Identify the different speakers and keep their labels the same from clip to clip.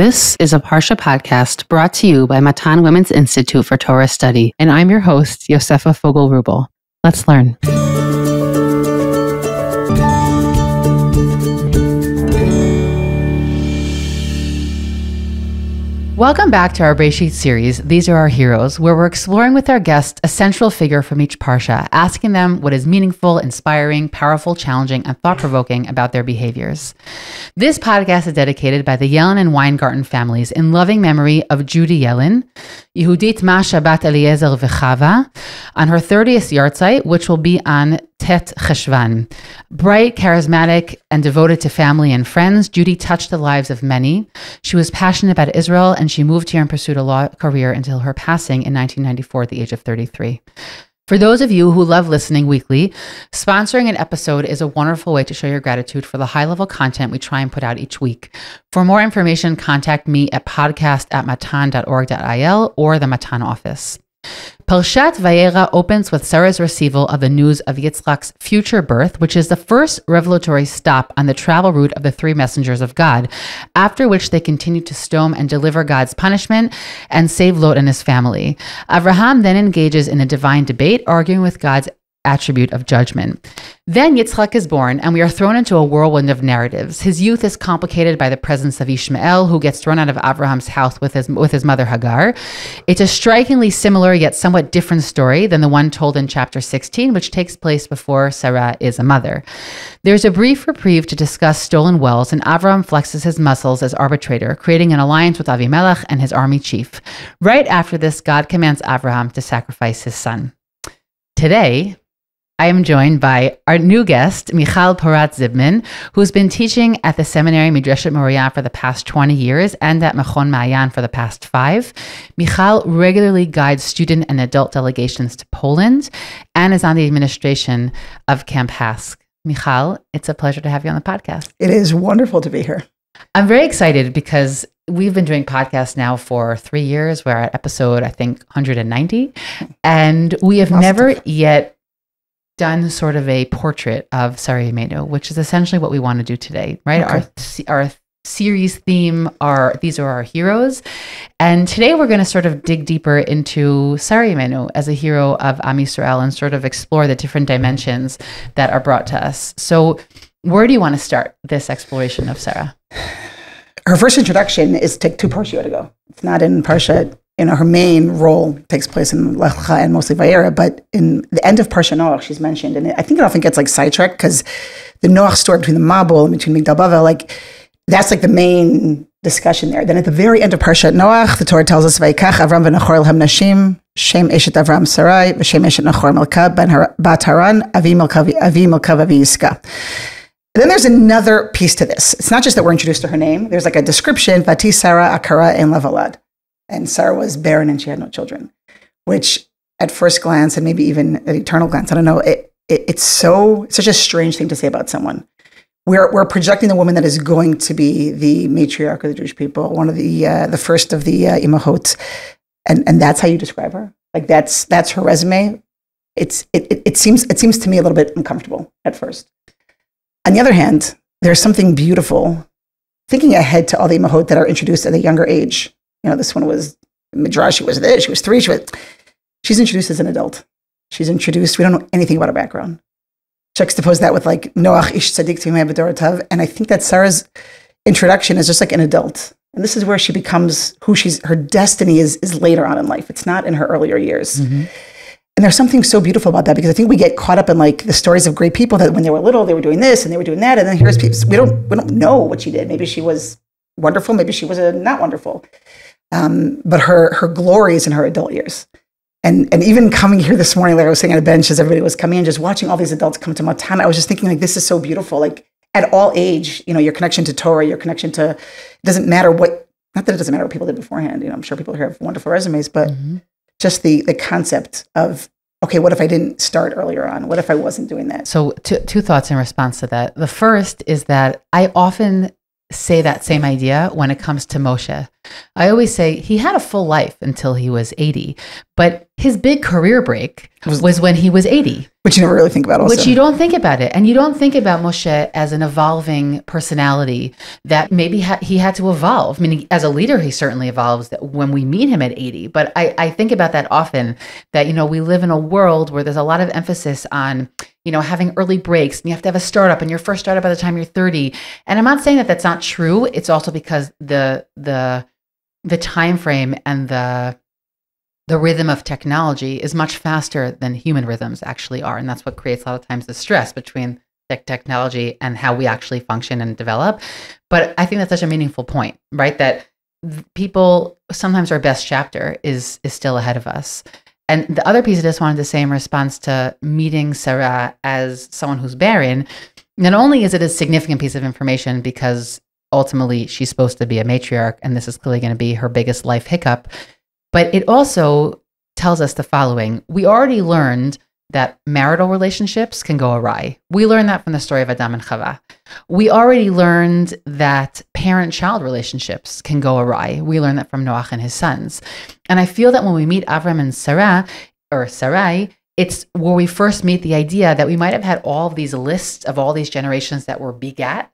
Speaker 1: This is a Parsha podcast brought to you by Matan Women's Institute for Torah Study, and I'm your host, Yosefa Fogel Rubel. Let's learn. Welcome back to our Breshit series, These Are Our Heroes, where we're exploring with our guests a central figure from each Parsha, asking them what is meaningful, inspiring, powerful, challenging, and thought provoking about their behaviors. This podcast is dedicated by the Yellin and Weingarten families in loving memory of Judy Yellin, Yehudit Masha Bat Eliezer Vechava, on her 30th yahrzeit, which will be on Tet Cheshvan. Bright, charismatic, and devoted to family and friends, Judy touched the lives of many. She was passionate about Israel and she moved here and pursued a law career until her passing in 1994 at the age of 33. For those of you who love listening weekly, sponsoring an episode is a wonderful way to show your gratitude for the high level content we try and put out each week. For more information, contact me at podcast at matan.org.il or the Matan office. Parshat Vayera opens with Sarah's receival of the news of Yitzchak's future birth, which is the first revelatory stop on the travel route of the three messengers of God, after which they continue to Sedom and deliver God's punishment and save Lot and his family. Abraham then engages in a divine debate, arguing with God's attribute of judgment. Then Yitzchak is born, and we are thrown into a whirlwind of narratives. His youth is complicated by the presence of Ishmael, who gets thrown out of Abraham's house with his with his mother Hagar. It's a strikingly similar yet somewhat different story than the one told in chapter 16, which takes place before Sarah is a mother. There's a brief reprieve to discuss stolen wells, and Abraham flexes his muscles as arbitrator, creating an alliance with Avimelech and his army chief. Right after this, God commands Abraham to sacrifice his son. Today, I am joined by our new guest, Michal Porath Zibman, who's been teaching at the seminary Midreshet Moriah for the past 20 years and at Machon Mayan for the past five. Michal regularly guides student and adult delegations to Poland and is on the administration of Camp HASC. Michal, it's a pleasure to have you on the podcast.
Speaker 2: It is wonderful to be here.
Speaker 1: I'm very excited because we've been doing podcasts now for three years. We're at episode, I think, 190. And we have never yet done sort of a portrait of Sarah Imenu, which is essentially what we want to do today, right?
Speaker 2: Okay.
Speaker 1: Our, our series theme are these are our heroes. And today we're going to sort of dig deeper into Sarah Imenu as a hero of Am Yisrael and sort of explore the different dimensions that are brought to us. So, where do you want to start this exploration of Sarah?
Speaker 2: Her first introduction is to two Parshiot ago. It's not in Parsha. You know, her main role takes place in Lech Lecha and mostly Vayera, but in the end of Parsha Noach, she's mentioned, and I think it often gets like sidetracked because the Noach story between the Mabul and between Migdal Bavel, like that's like the main discussion there. Then at the very end of Parsha Noach, the Torah tells us, "Vayikach Avram v'Nachor lehem nashim, Shem eshet Avram Sarai, v'Shem eshet Nachor Melka ben bat Haran, Avi Melka vi- Avi Melka Yiska." Then there's another piece to this. It's not just that we're introduced to her name. There's like a description, Vati Sarah Akara and Levalad. And Sarah was barren and she had no children, which at first glance and maybe even at eternal glance, I don't know, it, it, it's so such a strange thing to say about someone. We're, we're projecting the woman that is going to be the matriarch of the Jewish people, one of the uh, the first of the uh, imahot, and and that's how you describe her. Like that's that's her resume. It's it, it, it seems it seems to me a little bit uncomfortable at first. On the other hand, there's something beautiful thinking ahead to all the imahot that are introduced at a younger age. You know, this one was Midrash, she was this, she was three, she was, she's introduced as an adult. She's introduced, we don't know anything about her background. Juxtapose that with like Noach Ish Tzadik B'Dorotav, and I think that Sarah's introduction is just like an adult. And this is where she becomes who she's, her destiny is, is later on in life. It's not in her earlier years. And there's something so beautiful about that because I think we get caught up in like the stories of great people that when they were little they were doing this and they were doing that, and then here's people we don't we don't know what she did. Maybe she was wonderful, maybe she was uh not wonderful, um, but her her glory is in her adult years. And and even coming here this morning, like I was sitting on a bench as everybody was coming in, just watching all these adults come to Matan, I was just thinking like this is so beautiful. Like at all age, you know, your connection to Torah, your connection to it doesn't matter what. Not that it doesn't matter what people did beforehand. You know, I'm sure people here have wonderful resumes, but just the the concept of okay, what if I didn't start earlier on? What if I wasn't doing that?
Speaker 1: So, two, two thoughts in response to that. The first is that I often say that same idea when it comes to Moshe. I always say he had a full life until he was 80, but his big career break
Speaker 2: Was-
Speaker 1: was when he was 80.
Speaker 2: Which you never really think about also.
Speaker 1: Which you don't think about it. And you don't think about Moshe as an evolving personality that maybe ha- he had to evolve. I mean, as a leader, he certainly evolves that when we meet him at 80. But I, I think about that often that, you know, we live in a world where there's a lot of emphasis on, you know, having early breaks and you have to have a startup and your first startup by the time you're 30. And I'm not saying that that's not true. It's also because the, the, the time frame and the the rhythm of technology is much faster than human rhythms actually are. And that's what creates a lot of times the stress between tech technology and how we actually function and develop. But i think that's such a meaningful point right? That people sometimes our best chapter is is still ahead of us. And the other piece i just wanted to say in response to meeting sarah as someone who's barren not only is it a significant piece of information because ultimately she's supposed to be a matriarch and this is clearly going to be her biggest life hiccup but it also tells us the following we already learned that marital relationships can go awry. We learned that from the story of Adam and Chava. We already learned that parent child relationships can go awry. We learned that from Noach and his sons. And I feel that when we meet Avram and Sarah, or Sarai, it's where we first meet the idea that we might have had all these lists of all these generations that were begat.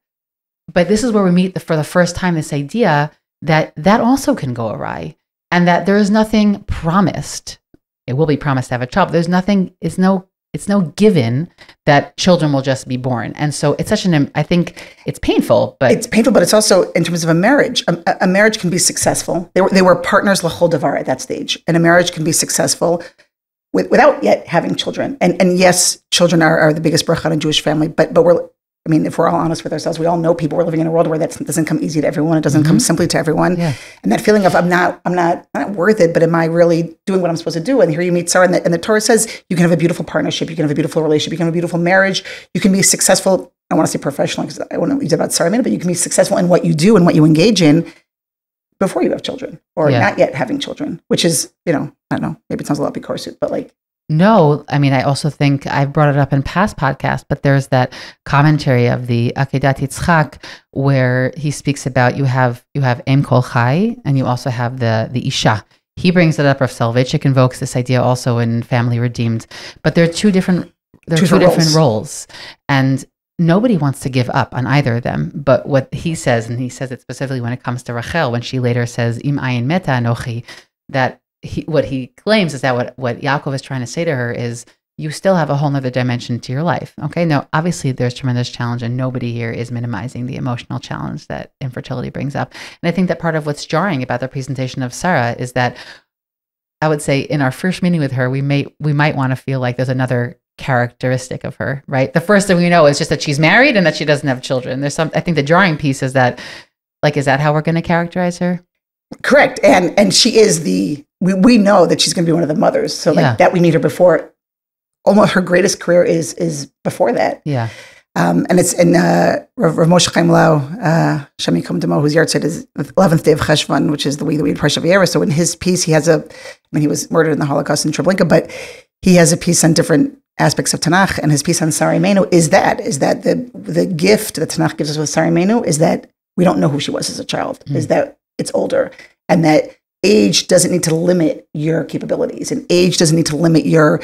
Speaker 1: But this is where we meet the, for the first time this idea that that also can go awry and that there is nothing promised. It will be promised to have a child. There's nothing. It's no. It's no given that children will just be born. And so it's such an. I think it's painful, but
Speaker 2: it's painful, but it's also in terms of a marriage. A, a marriage can be successful. They were they were partners lachol davar at that stage, and a marriage can be successful with, without yet having children. And and yes, children are, are the biggest bracha in a Jewish family. But but we're I mean, if we're all honest with ourselves, we all know people. We're living in a world where that doesn't come easy to everyone. It doesn't come mm-hmm. simply to everyone.
Speaker 1: Yeah.
Speaker 2: And that feeling of I'm not, I'm not, not worth it, but am I really doing what I'm supposed to do? And here you meet Sarah, and the, and the Torah says you can have a beautiful partnership, you can have a beautiful relationship, you can have a beautiful marriage, you can be successful. I want to say professional because I want to use about Sarah a minute, but you can be successful in what you do and what you engage in before you have children or
Speaker 1: Yeah.
Speaker 2: not yet having children, which is, you know, I don't know, maybe it sounds a lot like suit, but like
Speaker 1: No, I mean, I also think I've brought it up in past podcasts, but there's that commentary of the Akedat Yitzchak where he speaks about you have you have Em Kol Chai and you also have the the Isha. He brings it up. Rav Soloveitchik invokes this idea also in Family Redeemed, but there are two different there are
Speaker 2: Two
Speaker 1: two,
Speaker 2: different
Speaker 1: different roles, and nobody wants to give up on either of them. But what he says, and he says it specifically when it comes to Rachel, when she later says Im ayin meta anochi, that he, what he claims is that what, what Yaakov is trying to say to her is you still have a whole nother dimension to your life. Okay. Now, obviously there's tremendous challenge and nobody here is minimizing the emotional challenge that infertility brings up. And I think that part of what's jarring about the presentation of Sarah is that I would say in our first meeting with her, we may, we might want to feel like there's another characteristic of her, right? The first thing we know is just that she's married and that she doesn't have children. There's some, I think the jarring piece is that, like, is that how we're going to characterize her?
Speaker 2: correct. And and she is the we, we know that she's gonna be one of the mothers. So like
Speaker 1: Yeah.
Speaker 2: that we meet her before almost her greatest career is is before that.
Speaker 1: Yeah.
Speaker 2: Um, and it's in uh, Rav, Rav Moshe Chaim Lau, uh, Shemi Kum Demo, whose yard is the 11th day of Cheshvan, which is the week that we read Parsha Vayera. So in his piece, he has a, I mean, he was murdered in the Holocaust in Treblinka, but he has a piece on different aspects of Tanakh, and his piece on Sarah Imenu is that, is that the the gift that Tanakh gives us with Sarah Imenu is that we don't know who she was as a child, is that it's older, and that age doesn't need to limit your capabilities, and age doesn't need to limit your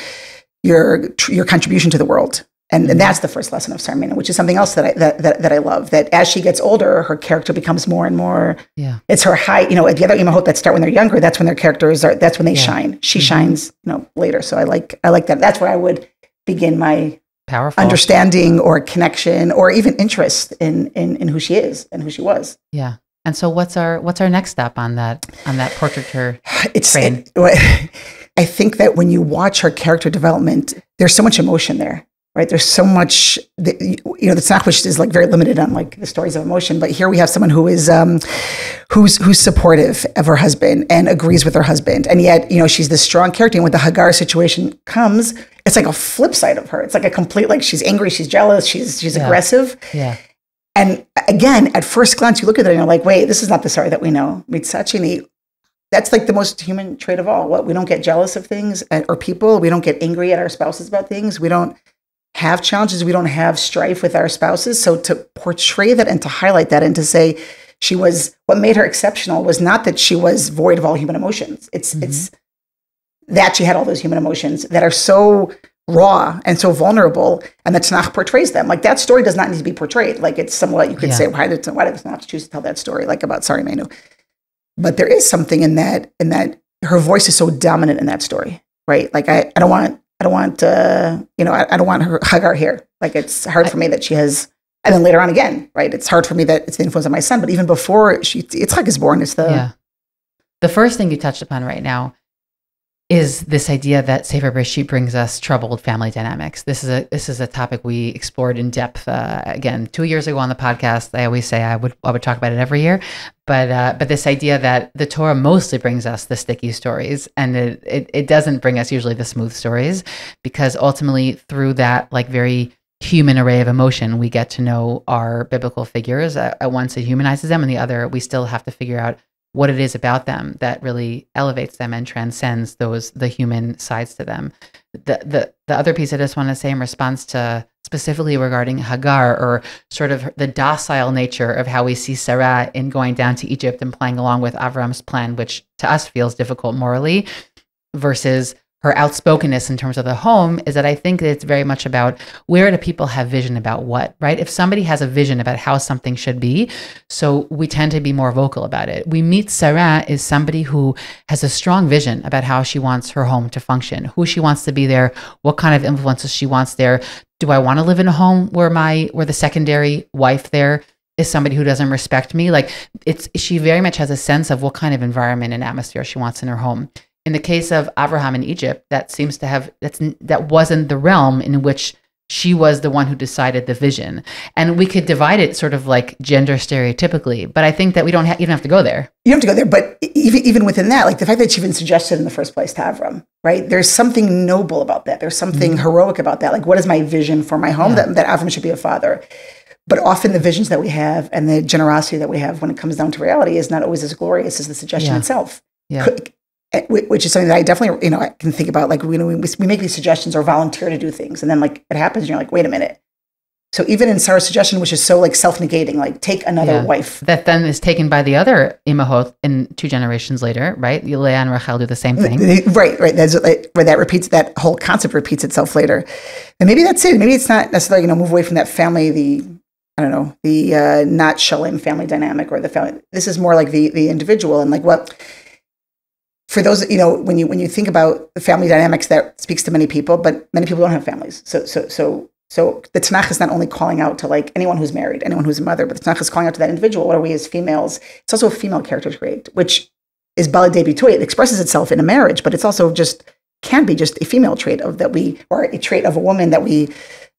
Speaker 2: your your contribution to the world. And, and that's the first lesson of Sarah Imenu, which is something else that I that, that, that I love. That as she gets older, her character becomes more and more.
Speaker 1: Yeah.
Speaker 2: It's her high, you know. The other Imahot that start when they're younger, that's when their characters are. That's when they
Speaker 1: Yeah.
Speaker 2: shine. She
Speaker 1: Mhm.
Speaker 2: shines, you know, later. So I like I like that. That's where I would begin my
Speaker 1: Powerful.
Speaker 2: understanding or connection or even interest in, in in who she is and who she was.
Speaker 1: Yeah. And so what's our what's our next step on that on that portraiture?
Speaker 2: It's
Speaker 1: Train.
Speaker 2: it- I think that when you watch her character development, there's so much emotion there, right? There's so much, that, you know, the Tzach, which is like very limited on like the stories of emotion, but here we have someone who is, um, who's who's supportive of her husband and agrees with her husband, and yet you know she's this strong character. And when the Hagar situation comes, it's like a flip side of her. It's like a complete like she's angry, she's jealous, she's she's
Speaker 1: Yeah.
Speaker 2: aggressive.
Speaker 1: Yeah.
Speaker 2: And again, at first glance, you look at it and you're like, wait, this is not the Sarah that we know. Mitzachini, that's like the most human trait of all. What we don't get jealous of things or people. We don't get angry at our spouses about things. We don't have challenges. We don't have strife with our spouses. So to portray that and to highlight that and to say she was what made her exceptional was not that she was void of all human emotions. It's
Speaker 1: Mhm.
Speaker 2: it's that she had all those human emotions that are so raw and so vulnerable, and the Tanakh portrays them. Like that story does not need to be portrayed. Like it's somewhat you could
Speaker 1: Yeah.
Speaker 2: say, why did why did the Tanakh choose to tell that story? Like about Sarah Imenu. But there is something in that in that her voice is so dominant in that story, right? Like I, I don't want I don't want uh, you know I, I don't want her Hagar here. Like it's hard for me that she has. And then later on again, right? It's hard for me that it's the influence of my son. But even before she, Yitzchak is born, it's the
Speaker 1: yeah. The first thing you touched upon right now is this idea that Sefer Bereshit brings us troubled family dynamics. This is a this is a topic we explored in depth uh, again two years ago on the podcast. I always say I would I would talk about it every year, but uh, but this idea that the Torah mostly brings us the sticky stories, and it, it it doesn't bring us usually the smooth stories, because ultimately through that like very human array of emotion, we get to know our biblical figures. Uh, at once it humanizes them, and the other we still have to figure out what it is about them that really elevates them and transcends those the human sides to them. The the the other piece I just want to say in response to specifically regarding Hagar or sort of the docile nature of how we see Sarah in going down to Egypt and playing along with Avram's plan, which to us feels difficult morally, versus her outspokenness in terms of the home is that I think it's very much about where do people have vision about what, right? If somebody has a vision about how something should be, so we tend to be more vocal about it. We meet Sarah is somebody who has a strong vision about how she wants her home to function, who she wants to be there, what kind of influences she wants there. Do I want to live in a home where my where the secondary wife there is somebody who doesn't respect me? Like it's she very much has a sense of what kind of environment and atmosphere she wants in her home in the case of Abraham in Egypt, that seems to have that's that wasn't the realm in which she was the one who decided the vision. And we could divide it sort of like gender stereotypically, but I think that we don't ha- you don't have to go there.
Speaker 2: you don't have to go there. But even even within that, like the fact that she even suggested in the first place to Avram, right? There's something noble about that. There's something mm-hmm. heroic about that. Like, what is my vision for my home?
Speaker 1: Yeah.
Speaker 2: That that Avram should be a father. But often the visions that we have and the generosity that we have when it comes down to reality is not always as glorious as the suggestion
Speaker 1: Yeah.
Speaker 2: itself.
Speaker 1: Yeah.
Speaker 2: Could- Which is something that I definitely, you know, I can think about. Like, we, we, we make these suggestions or volunteer to do things, and then like it happens, and you're like, wait a minute. So even in Sarah's suggestion, which is so like self-negating, like take another
Speaker 1: Yeah.
Speaker 2: wife,
Speaker 1: That then is taken by the other imahot in two generations later, right? Leah and Rachel do the same thing.
Speaker 2: Right, right. That's like, where that repeats that whole concept repeats itself later, and maybe that's it. Maybe it's not necessarily you know move away from that family. The I don't know the uh, not shalom family dynamic or the family. This is more like the the individual and like what for those you know when you when you think about the family dynamics that speaks to many people, but many people don't have families. So so so. So the Tanakh is not only calling out to like anyone who's married, anyone who's a mother, but the Tanakh is calling out to that individual. What are we as females? It's also a female character trait, which is bala debutui. It expresses itself in a marriage, but it's also just can be just a female trait of that we or a trait of a woman that we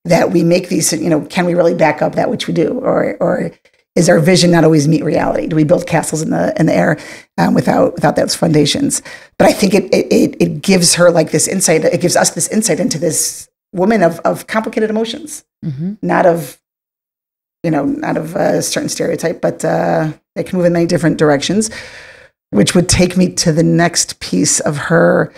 Speaker 2: that we make these. You know, can we really back up that which we do, or or is our vision not always meet reality? Do we build castles in the in the air um, without without those foundations? But I think it, it it it gives her like this insight. It gives us this insight into this woman of of complicated emotions,
Speaker 1: hmm
Speaker 2: not of you know not of a certain stereotype, but uh, it can move in many different directions which would take me to the next piece of her.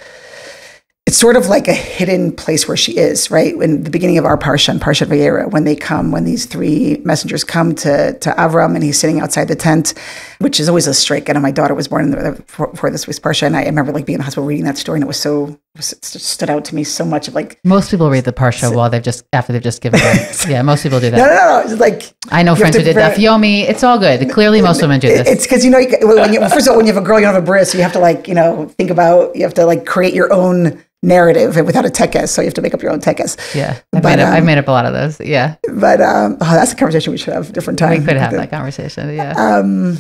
Speaker 2: It's sort of like a hidden place where she is, right? In the beginning of our Parsha and Parsha Vayera, when they come, when these three messengers come to, to Avram and he's sitting outside the tent, which is always a strike. I know my daughter was born in the, for, for this week's Parsha, and I remember like being in the hospital reading that story, and it was so, it was- stood out to me so much of like,
Speaker 1: Most people read the parsha while they've just after they've just given birth. yeah, most people do that.
Speaker 2: no, no, no. It's like,
Speaker 1: I know friends who did
Speaker 2: ver-
Speaker 1: Dafyomi. It's all good. Clearly, most women do this.
Speaker 2: It's because you know you- when you first of all when you have a girl you don't have a bris, so you have to like you know think about you have to like create your own narrative without a tekes, so you have to make up your own tekes.
Speaker 1: yeah, I've,
Speaker 2: but,
Speaker 1: made up, I've
Speaker 2: um,
Speaker 1: made up a lot of those. Yeah,
Speaker 2: But um, oh, that's a conversation we should have a different time.
Speaker 1: we could have that conversation. Yeah,
Speaker 2: Um,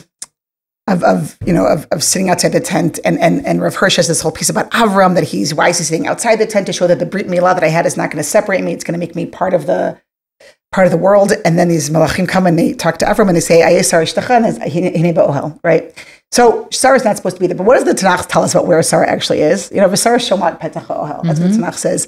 Speaker 2: of, of you know of, of sitting outside the tent and and and Rav Hirsch has this whole piece about Avram that he's why is he sitting outside the tent to show that the brit milah that I had is not going to separate me. It's going to make me part of the part of the world. And then these malachim come and they talk to Avram and they say Ayesar ishtacha and it's, "Hine- hine ba'ohel," right? So Sarah's not supposed to be there. But what does the Tanakh tell us about where Sarah actually is? You know, Sarah shomat petach ohel. That's what the Tanakh says.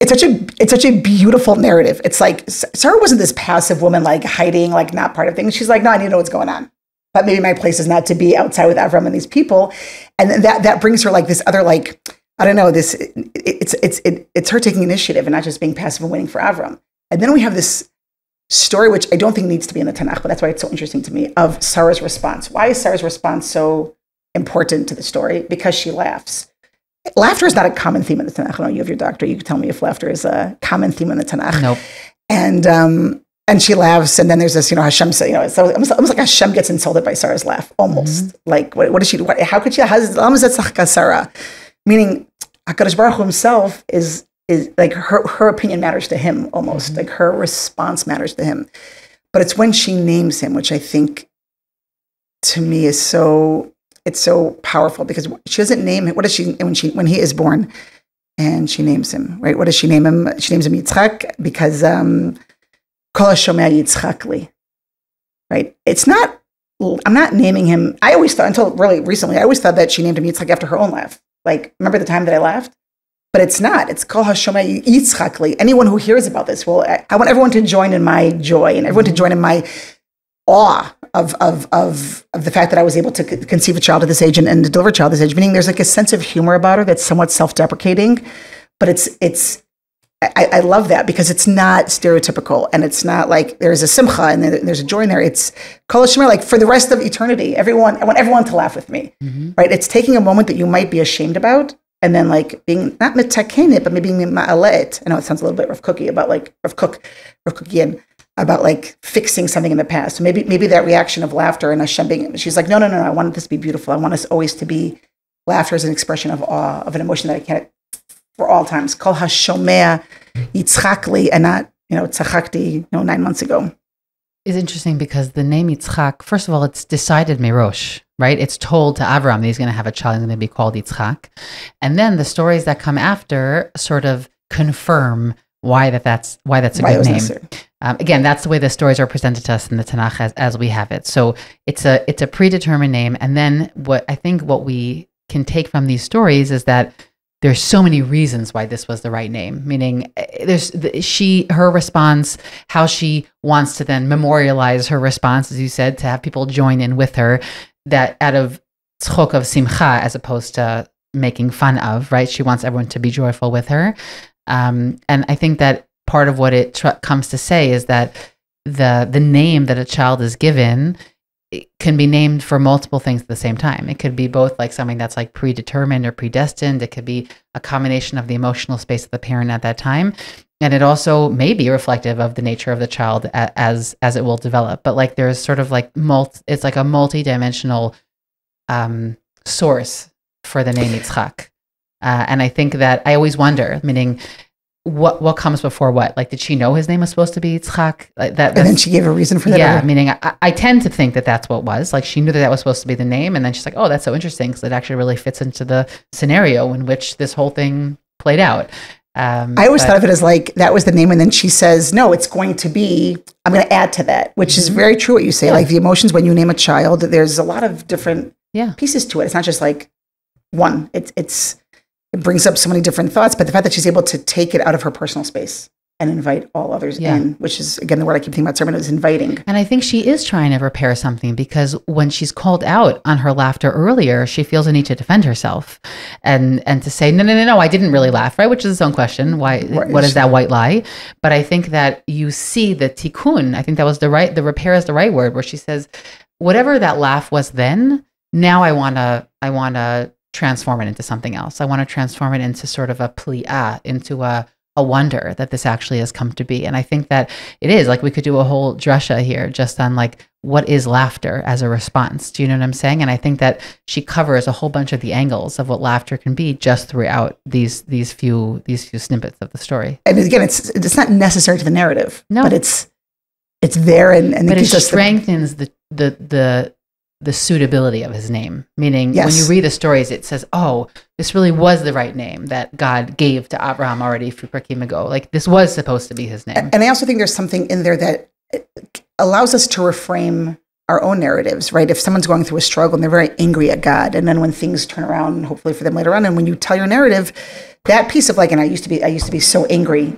Speaker 2: It's such a it's such a beautiful narrative. It's like Sarah wasn't this passive woman like hiding, like not part of things. She's like, no, I need to know what's going on but maybe my place is not to be outside with Avram and these people. And that that brings her like this other like I don't know this it, it's it's it, it's her taking initiative and not just being passive and waiting for Avram. And then we have this story which I don't think needs to be in the Tanakh, but that's why it's so interesting to me of Sarah's response. Why is Sarah's response so important to the story? Because she laughs. laughter is not a common theme in the Tanakh. Know, you have your doctor. You can tell me if laughter is a common theme in the Tanakh.
Speaker 1: Nope.
Speaker 2: And um, and she laughs, and then there's this, you know, Hashem say, you know, it's almost, almost like Hashem gets insulted by Sarah's laugh, almost.
Speaker 1: Mm-hmm.
Speaker 2: Like, what, what is she? What, how could she? How's that Sarah? Meaning, Hakadosh Baruch Hu himself is is like her her opinion matters to him almost,
Speaker 1: Mm-hmm.
Speaker 2: like her response matters to him. But it's when she names him, which I think, to me, is so it's so powerful because she doesn't name him. What does she when she when he is born? And she names him, right? What does she name him? She names him Yitzchak because um, Kol HaShomea Yitzchak li. Right? It's not, I'm not naming him. I always thought, until really recently, I always thought that she named him Yitzchak after her own laugh. Like, remember the time that I laughed? But it's not. It's Kol HaShomea Yitzchak li. Anyone who hears about this, well, I, want everyone to join in my joy and everyone to mm-hmm. join in my awe of, of, of, of the fact that I was able to conceive a child at this age and, and deliver a child at this age, meaning there's like a sense of humor about her that's somewhat self-deprecating, but it's, it's, I, I love that because it's not stereotypical and it's not like there's a simcha and there's a joy in there. It's kol Shemir, like for the rest of eternity, everyone, I want everyone to laugh with me, mm-hmm. right? It's taking a moment that you might be ashamed about and then like being not mitakenit, but maybe being ma'alet. I know it sounds a little bit rough cookie about like rough cook, rough cookie about like fixing something in the past. So maybe maybe that reaction of laughter and Hashem being, she's like, no, no, no, no, I want this to be beautiful. I want us always to be laughter as an expression of awe, of an emotion that I can't for all times. Kol hashomea yitzchakli and not, you know, tzachakti, you know, nine months ago.
Speaker 1: It's interesting because the name Yitzchak, first of all, it's decided Mirosh, right? It's told to Avram that he's going to have a child, he's going to be called Yitzchak. And then the stories that come after sort of confirm why that that's why that's a
Speaker 2: Why
Speaker 1: good name. Um, again, that's the way the stories are presented to us in the Tanakh as, as we have it. So it's a it's a predetermined name, and then what I think what we can take from these stories is that there's so many reasons why this was the right name. Meaning, eh, there's the, she her response, how she wants to then memorialize her response, as you said, to have people join in with her. That out of tzchok of simcha, as opposed to making fun of, right? She wants everyone to be joyful with her. Um, and I think that part of what it tr- comes to say is that the the name that a child is given can be named for multiple things at the same time. It could be both like something that's like predetermined or predestined. It could be a combination of the emotional space of the parent at that time, and it also may be reflective of the nature of the child as as it will develop. But like there's sort of like multi, it's like a multi-dimensional um, source for the name Yitzchak. Uh, and I think that I always wonder, meaning what what comes before what? Like, did she know his name was supposed to be Yitzchak? Like that.
Speaker 2: And then she gave a reason for that.
Speaker 1: yeah, meaning I, I tend to think that that's what was. Like she knew that that was supposed to be the name, and then she's like, "Oh, that's so interesting," because it actually really fits into the scenario in which this whole thing played out. Um,
Speaker 2: I always
Speaker 1: but-
Speaker 2: thought of it as like that was the name, and then she says, "No, it's going to be. I'm going to add to that," which is very true. What you say,
Speaker 1: Mm-hmm. Yeah.
Speaker 2: like the emotions when you name a child, there's a lot of different
Speaker 1: Yeah.
Speaker 2: pieces to it. It's not just like one. It's it's it brings up so many different thoughts, but the fact that she's able to take it out of her personal space and invite all others
Speaker 1: Yeah.
Speaker 2: in, which is again the word I keep thinking about sermon is inviting.
Speaker 1: And I think she is trying to repair something because when she's called out on her laughter earlier, she feels a need to defend herself and and to say, no, no, no, no, I didn't really laugh, right? Which is its own question. Why?
Speaker 2: Right.
Speaker 1: What is that white lie? But I think that you see the tikkun. I think that was the right. The repair is the right word, where she says, whatever that laugh was then, now I want to. I want to transform it into something else. I want to transform it into sort of a pli'ah, uh, into a a wonder that this actually has come to be. And I think that it is like we could do a whole drasha here just on like what is laughter as a response. Do you know what I'm saying? And I think that she covers a whole bunch of the angles of what laughter can be just throughout these these few these few snippets of the story.
Speaker 2: And again, it's it's not necessary to the narrative,
Speaker 1: No.
Speaker 2: but it's it's there and, and
Speaker 1: But it
Speaker 2: gives us the-
Speaker 1: strengthens the the the the suitability of his name. Meaning when you read the stories, it says, Oh, this really was the right name that God gave to Abraham already for Prakim ago. Like this was supposed to be his name.
Speaker 2: And I also think there's something in there that uh, allows us to reframe our own narratives, right? If someone's going through a struggle and they're very angry at God, and then when things turn around, hopefully for them later on, and when you tell your narrative, that piece of like, and I used to be, I used to be so angry.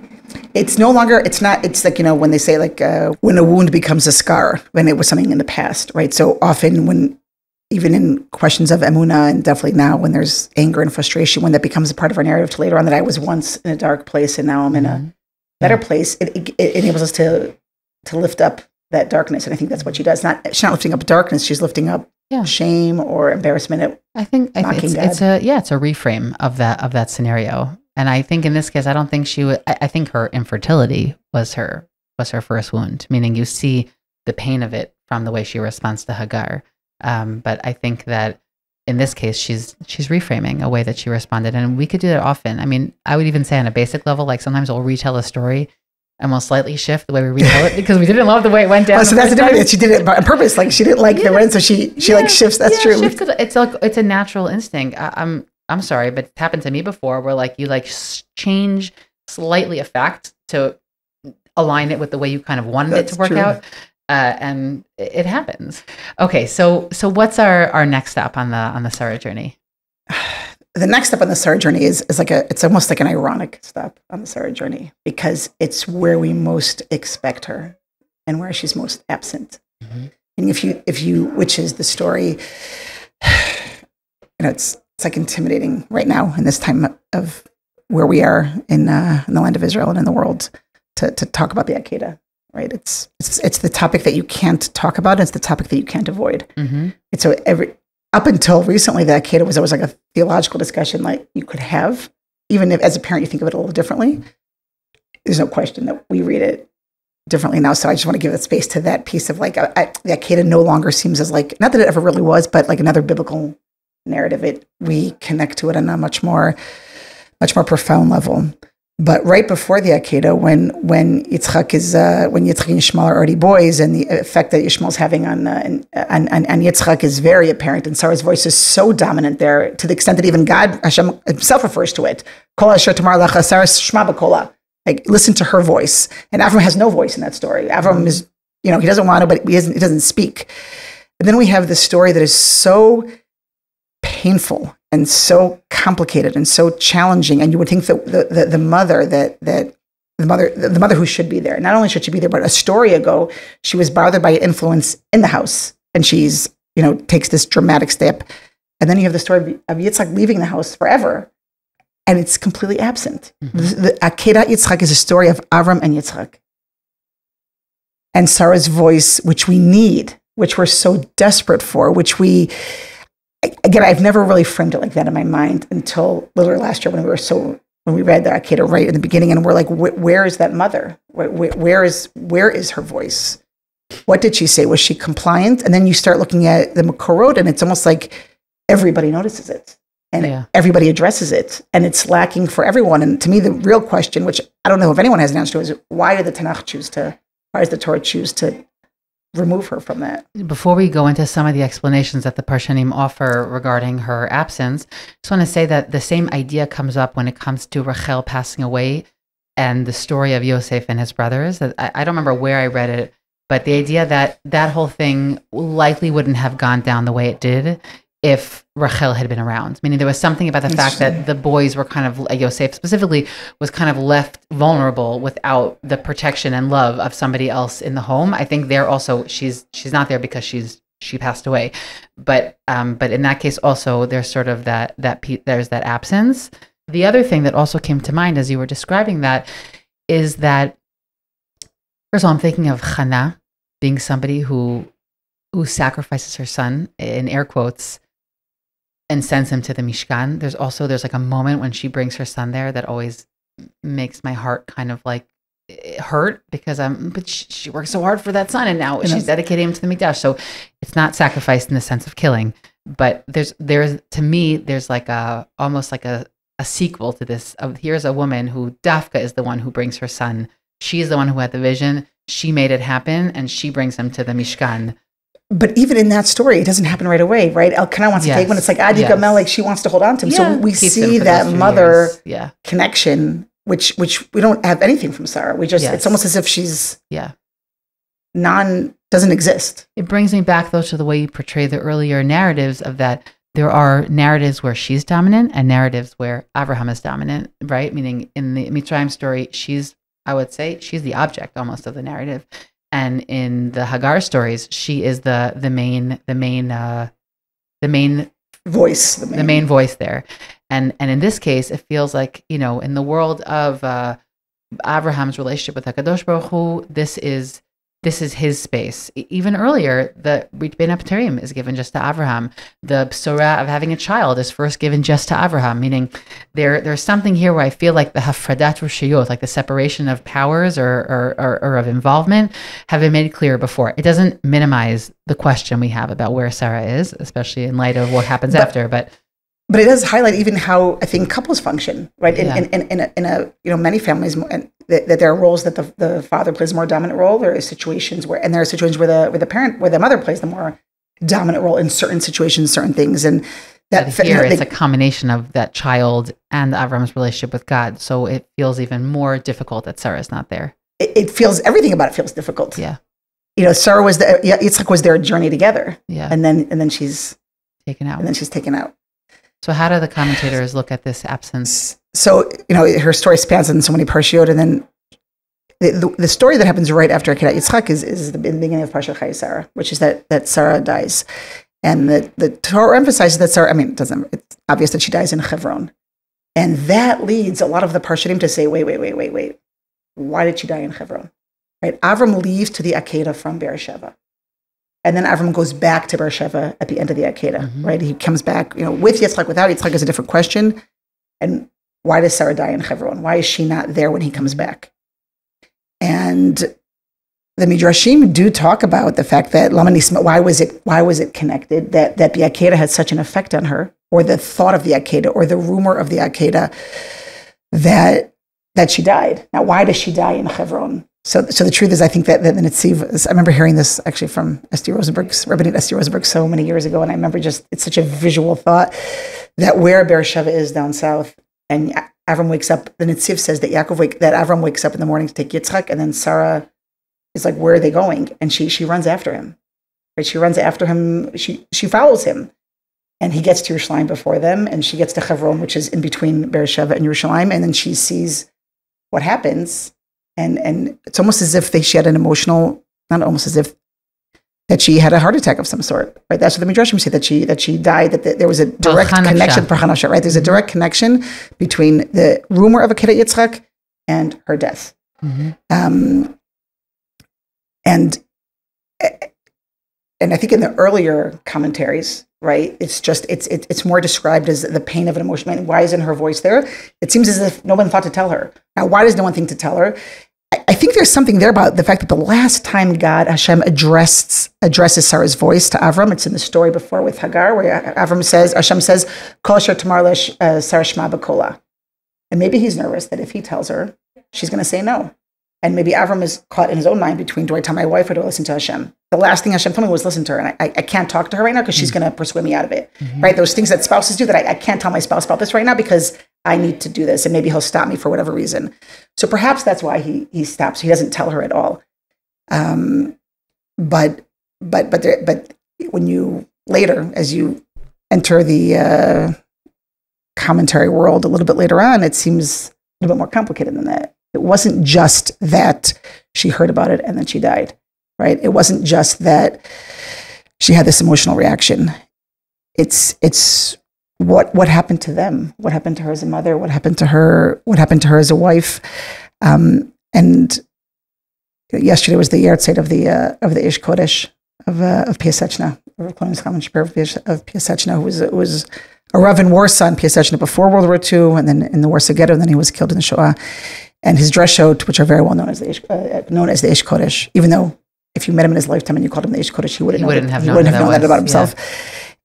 Speaker 2: It's no longer, it's not, it's like, you know, when they say like, uh, when a wound becomes a scar, when it was something in the past, right? So often when, even in questions of emuna, and definitely now when there's anger and frustration, when that becomes a part of our narrative to later on that I was once in a dark place and now I'm in a better place, it, it, it enables us to to lift up that darkness. And I think that's what she does. Not she's not lifting up darkness, she's lifting up
Speaker 1: Yeah.
Speaker 2: shame or embarrassment. At,
Speaker 1: I think I think it's, it's a yeah, it's a reframe of that of that scenario. And I think in this case, I don't think she would. I, I think her infertility was her was her first wound. Meaning, you see the pain of it from the way she responds to Hagar. Um, but I think that in this case, she's she's reframing a way that she responded, and we could do that often. I mean, I would even say on a basic level, like sometimes we'll retell a story and we'll slightly shift the way we retell it because we didn't love the way it went down.
Speaker 2: oh, so that's the difference. She did it on purpose. Like she didn't like the
Speaker 1: Yeah.
Speaker 2: win, so she she like shifts. That's
Speaker 1: yeah,
Speaker 2: true.
Speaker 1: shifted- it's like it's a natural instinct. I, I'm I'm sorry, but it's happened to me before, where like you like change slightly a fact to align it with the way you kind of wanted it to work
Speaker 2: true.
Speaker 1: out, uh, and it it happens. Okay, so so what's our our next step on the on the Sarah journey?
Speaker 2: the next step on the Sarah journey is is like a it's almost like an ironic step on the Sarah journey because it's where we most expect her and where she's most absent.
Speaker 1: Mhm.
Speaker 2: And if you if you which is the story, you know, it's it's like intimidating right now in this time of where we are in uh, in the land of Israel and in the world to to talk about the Akedah. Right? It's it's it's the topic that you can't talk about. It's the topic that you can't avoid.
Speaker 1: Mm-hmm.
Speaker 2: And so every up until recently, the Akeda was always like a theological discussion like you could have, even if as a parent you think of it a little differently. There's no question that we read it differently now. So I just want to give it space to that piece of like I, I, the Akeda no longer seems as like not that it ever really was, but like another biblical narrative. It we connect to it on a much more much more profound level. But right before the Akeda, when when Yitzchak is uh, when Yitzchak and Yishmael are already boys, and the effect that Yishmael's having on, uh, and, and and Yitzchak is very apparent, and Sarah's voice is so dominant there to the extent that even God Hashem himself refers to it. Kol asher tamar lecha Sarah shma b'kola. Like listen to her voice, and Avram has no voice in that story. Avram is, you know, he doesn't want to, but he doesn't, he doesn't speak. And then we have this story that is so painful and so complicated and so challenging. And you would think that the, the, the mother that, that the mother, the mother who should be there, not only should she be there, but a story ago, she was bothered by influence in the house and she's, you know, takes this dramatic step. And then you have the story of- Yitzhak leaving the house forever and it's completely absent. Mm-hmm. The, the Akedah Yitzhak is a story of Avram and Yitzhak. And Sarah's voice, which we need, which we're so desperate for, which we, again, I've never really framed it like that in my mind until literally last year when we were so when we read the Akeda right in the beginning, and we're like, where is that mother? Where, where, where is where is her voice? What did she say? Was she compliant? And then you start looking at the Makorot, and it's almost like everybody notices it and
Speaker 1: Yeah.
Speaker 2: everybody addresses it, and it's lacking for everyone. And to me, the real question, which I don't know if anyone has an answer to, is why did the Tanakh choose to? Why does the Torah choose to remove her from that?
Speaker 1: Before we go into some of the explanations that the Parshanim offer regarding her absence, I just want to say that the same idea comes up when it comes to Rachel passing away and the story of Yosef and his brothers. I, I don't remember where I read it, but the idea that that whole thing likely wouldn't have gone down the way it did if Rachel had been around. Meaning there was something about the fact that the boys were kind of, uh, Yosef specifically, was kind of left vulnerable without the protection and love of somebody else in the home. I think there also she's she's not there because she's she passed away, but um, but in that case also there's sort of that that pe- there's that absence. The other thing that also came to mind as you were describing that is that first of all I'm thinking of Hannah being somebody who who sacrifices her son in air quotes and sends him to the Mishkan. There's also there's like a moment when she brings her son there that always makes my heart kind of like eh, hurt because I'm but she, she worked so hard for that son and now
Speaker 2: And
Speaker 1: she's dedicating him to the Mikdash. So it's not sacrificed in the sense of killing, but there's there's to me there's like a almost like a a sequel to this of here's a woman who Dafka is the one who brings her son. She's the one who had the vision. She made it happen and she brings him to the Mishkan.
Speaker 2: But even in that story, it doesn't happen right away, right? Elkanah wants to take
Speaker 1: Yes,
Speaker 2: when it's like Adi
Speaker 1: yes.
Speaker 2: Gamel, like she wants to hold on to him. so we
Speaker 1: keeps
Speaker 2: see that mother.
Speaker 1: Yeah.
Speaker 2: connection, which which we don't have anything from Sarah. We just
Speaker 1: Yes.
Speaker 2: it's almost as if she's
Speaker 1: Yeah.
Speaker 2: non doesn't exist.
Speaker 1: It brings me back though to the way you portray the earlier narratives of that there are narratives where she's dominant and narratives where Abraham is dominant, right? Meaning in the Mitzrayim story, she's I would say she's the object almost of the narrative. And in the Hagar stories, she is the the main the main uh the main
Speaker 2: Voice, the
Speaker 1: the main voice there. And and in this case, it feels like you know, in the world of uh, Abraham's relationship with Hakadosh Baruch Hu, this is this is his space. Even earlier, the Brit Bein HaBetarim is given just to Abraham. The Psora of having a child is first given just to Abraham, meaning there there's something here where I feel like the hafradat rishayot, like the separation of powers or, or, or, or of involvement, have been made clear before. It doesn't minimize the question we have about where Sarah is, especially in light of what happens
Speaker 2: But-
Speaker 1: after. But
Speaker 2: but it does highlight even how I think couples function, right? In,
Speaker 1: Yeah.
Speaker 2: in, in, in, a, in a, you know, many families, and that, that there are roles that the, the father plays a more dominant role. There are situations where, and there are situations where the, where the parent, where the mother plays the more dominant role in certain situations, certain things. And that,
Speaker 1: But here
Speaker 2: they-
Speaker 1: it's a combination of that child and Avram's relationship with God. So it feels even more difficult that Sarah's not there.
Speaker 2: it, it feels, everything about it feels difficult.
Speaker 1: Yeah.
Speaker 2: You know, Sarah was the, yeah, Yitzchak was their journey together.
Speaker 1: Yeah.
Speaker 2: And then, and then she's,
Speaker 1: taken out.
Speaker 2: and then she's taken out.
Speaker 1: So how do the commentators look at this absence?
Speaker 2: so you know her story spans in so many parshiot, and then the, the, the story that happens right after Akedat Yitzchak is, is the beginning of Parshat Chayei Sarah, which is that that Sarah dies, and the the Torah emphasizes that Sarah. I mean, it doesn't. It's obvious that she dies in Hebron, and that leads a lot of the Parshanim to say, wait, wait, wait, wait, wait. Why did she die in Hebron? Right? Avram leaves to the Akedah from Beersheba. And then Avram goes back to Beersheba at the end of the Akedah,
Speaker 1: Mhm.
Speaker 2: right? He comes back, you know, with Yitzchak, without Yitzchak is a different question. And why does Sarah die in Hebron? Why is she not there when he comes back? And the Midrashim do talk about the fact that Lama Nisma, why was it why was it connected that that the Akedah had such an effect on her, or the thought of the Akedah, or the rumor of the Akedah that that she died. Now, why does she die in Hebron? So, so the truth is, I think that, that the Netziv, is- I remember hearing this actually from Esther Rosenberg's, Rabbanit Esther Rosenberg so many years ago. And I remember just, it's such a visual thought that where Beersheba is down south and Avram wakes up, the Netziv says that Yaakov wake, that Avram wakes up in the morning to take Yitzchak and then Sarah is like, where are they going? And she, she runs after him, right? She runs after him. She, she follows him and he gets to Yerushalayim before them and she gets to Hebron, which is in between Beersheba and Yerushalayim. And then she sees what happens and and it's almost as if they, she had an emotional not almost as if that she had a heart attack of some sort right that's what the midrashim say that she that she died that the, there was a direct connection Balchanafsha, right there's a direct connection between the rumor of Akedat Yitzchak and her death
Speaker 1: Mhm.
Speaker 2: um, and and I think in the earlier commentaries, right, it's just it's it, it's more described as the pain of an emotion. Why isn't her voice there? It seems as if no one thought to tell her. Now, why does no one think to tell her? I, think there's something there about the fact that the last time God Hashem addressed addresses Sarah's voice to Avram, it's in the story before with Hagar, where Avram says Hashem says Kol Tamar Lesh uh, Sarah Shema B'Kola. And maybe he's nervous that if he tells her, she's going to say no. And maybe Avram is caught in his own mind between do I tell my wife or do I listen to Hashem? The last thing Hashem told me was listen to her. And I, I can't talk to her right now because she's going to persuade me out of it. Right? Those things that spouses do that I, I can't tell my spouse about this right now because I need to do this. And maybe he'll stop me for whatever reason. So perhaps that's why he, he stops. He doesn't tell her at all. Um, but, but, but, there, but when you later, as you enter the uh, commentary world a little bit later on, it seems a little bit more complicated than that. It wasn't just that she heard about it and then she died, right? It wasn't just that she had this emotional reaction. It's it's what what happened to them, what happened to her as a mother, what happened to her, what happened to her as a wife, um, and yesterday was the yahrzeit of the uh, of the Ish Kodesh of uh, of Piaseczna, of Chaim Shapiro of Pias- of Piaseczna, who was was a Rav in Warsaw in Piaseczna before World War II, and then in the Warsaw Ghetto, and then he was killed in the Shoah. And his drashot, which are very well known as the Ish, uh, known as the Ish Kodesh, even though if you met him in his lifetime and you called him the Ish Kodesh, he wouldn't,
Speaker 1: He wouldn't
Speaker 2: that,
Speaker 1: have
Speaker 2: he
Speaker 1: known
Speaker 2: wouldn't
Speaker 1: who
Speaker 2: have known
Speaker 1: that
Speaker 2: that about himself.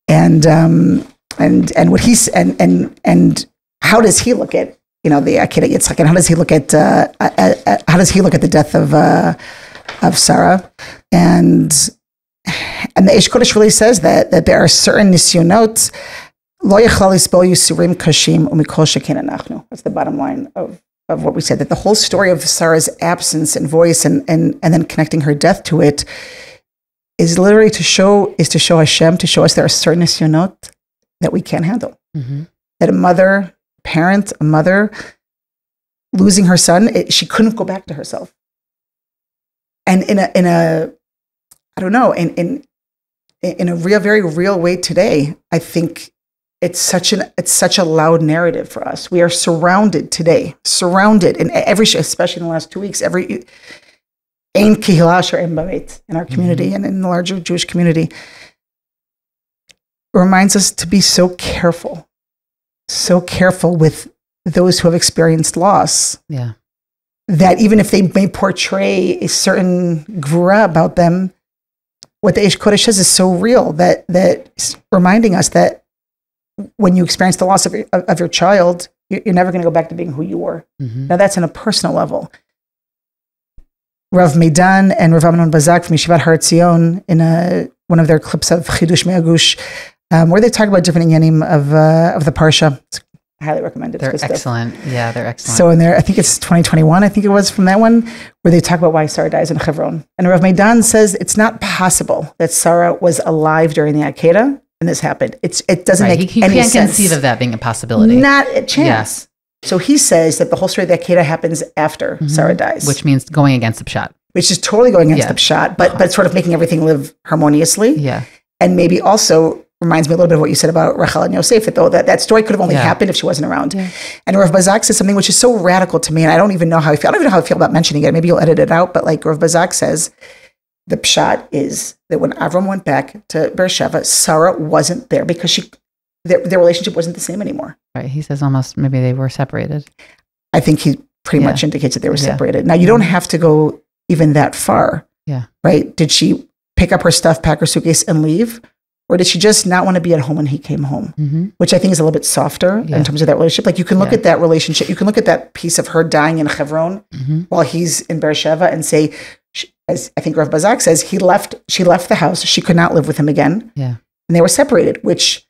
Speaker 2: And um, and and what he's and and and how does he look at you know the Akedah Yitzchak, and how does he look at uh, uh, uh, how does he look at the death of uh, of Sarah? And and the Ish Kodesh really says that that there are certain nisyonot. That's the bottom line of of what we said. That the whole story of Sarah's absence and voice, and and and then connecting her death to it, is literally to show is to show Hashem to show us there are certain nisyonot that we can't handle.
Speaker 1: Mhm.
Speaker 2: That a mother, parent, a mother losing her son, it, she couldn't go back to herself. And in a in a I don't know in in in a real very real way today, I think it's such an it's such a loud narrative for us. We are surrounded today, surrounded in every especially in the last two weeks. Every Ein kihila bameit in our community and in the larger Jewish community reminds us to be so careful, so careful with those who have experienced loss.
Speaker 1: Yeah.
Speaker 2: That even if they may portray a certain gura about them, what the Ish Kodesh says is so real that that reminding us that when you experience the loss of your, of your child, you're never going to go back to being who you were.
Speaker 1: Mm-hmm.
Speaker 2: Now that's on a personal level. Rav Meidan and Rav Amnon Bazak from Yeshivat Har in a, one of their clips of Chidush Me'agush, um, where they talk about different inyanim of, uh, of the Parsha. It's I highly recommend it.
Speaker 1: They're excellent. Yeah, they're excellent.
Speaker 2: So in there, I think it's 2021, I think it was from that one, where they talk about why Sarah dies in Hebron. And Rav Meidan says it's not possible that Sarah was alive during the Akedah and this happened. It's, it doesn't
Speaker 1: right.
Speaker 2: make
Speaker 1: he, he
Speaker 2: any
Speaker 1: can't
Speaker 2: sense.
Speaker 1: conceive of that being a possibility.
Speaker 2: Not a chance. Yes. So he says that the whole story of the Akedah happens after Sarah dies,
Speaker 1: Mm-hmm. which means going against the pshat.
Speaker 2: which is totally going against
Speaker 1: Yeah.
Speaker 2: the pshat, but but sort of making everything live harmoniously,
Speaker 1: Yeah.
Speaker 2: and maybe also reminds me a little bit of what you said about Rachel and Yosef. Though that, that story could have only
Speaker 1: Yeah.
Speaker 2: happened if she wasn't around.
Speaker 1: Yeah.
Speaker 2: And Rav Bazak says something which is so radical to me, and I don't even know how I feel. I don't even know how I feel about mentioning it. Maybe you'll edit it out, but like Rav Bazak says, the pshat is that when Avram went back to Beersheba, Sarah wasn't there because she their, their relationship wasn't the same anymore.
Speaker 1: Right. He says almost maybe they were separated.
Speaker 2: I think he pretty
Speaker 1: Yeah.
Speaker 2: much indicates that they were separated. Now you don't have to go even that far.
Speaker 1: Yeah.
Speaker 2: Right? Did she pick up her stuff, pack her suitcase, and leave? Or did she just not want to be at home when he came home?
Speaker 1: Mm-hmm.
Speaker 2: Which I think is a little bit softer
Speaker 1: Yeah.
Speaker 2: in terms of that relationship. Like you can look
Speaker 1: Yeah.
Speaker 2: at that relationship, you can look at that piece of her dying in Hebron
Speaker 1: Mm-hmm.
Speaker 2: while he's in Beersheba and say, as I think Rav Bazak says, he left. She left the house. She could not live with him again,
Speaker 1: Yeah.
Speaker 2: and they were separated. Which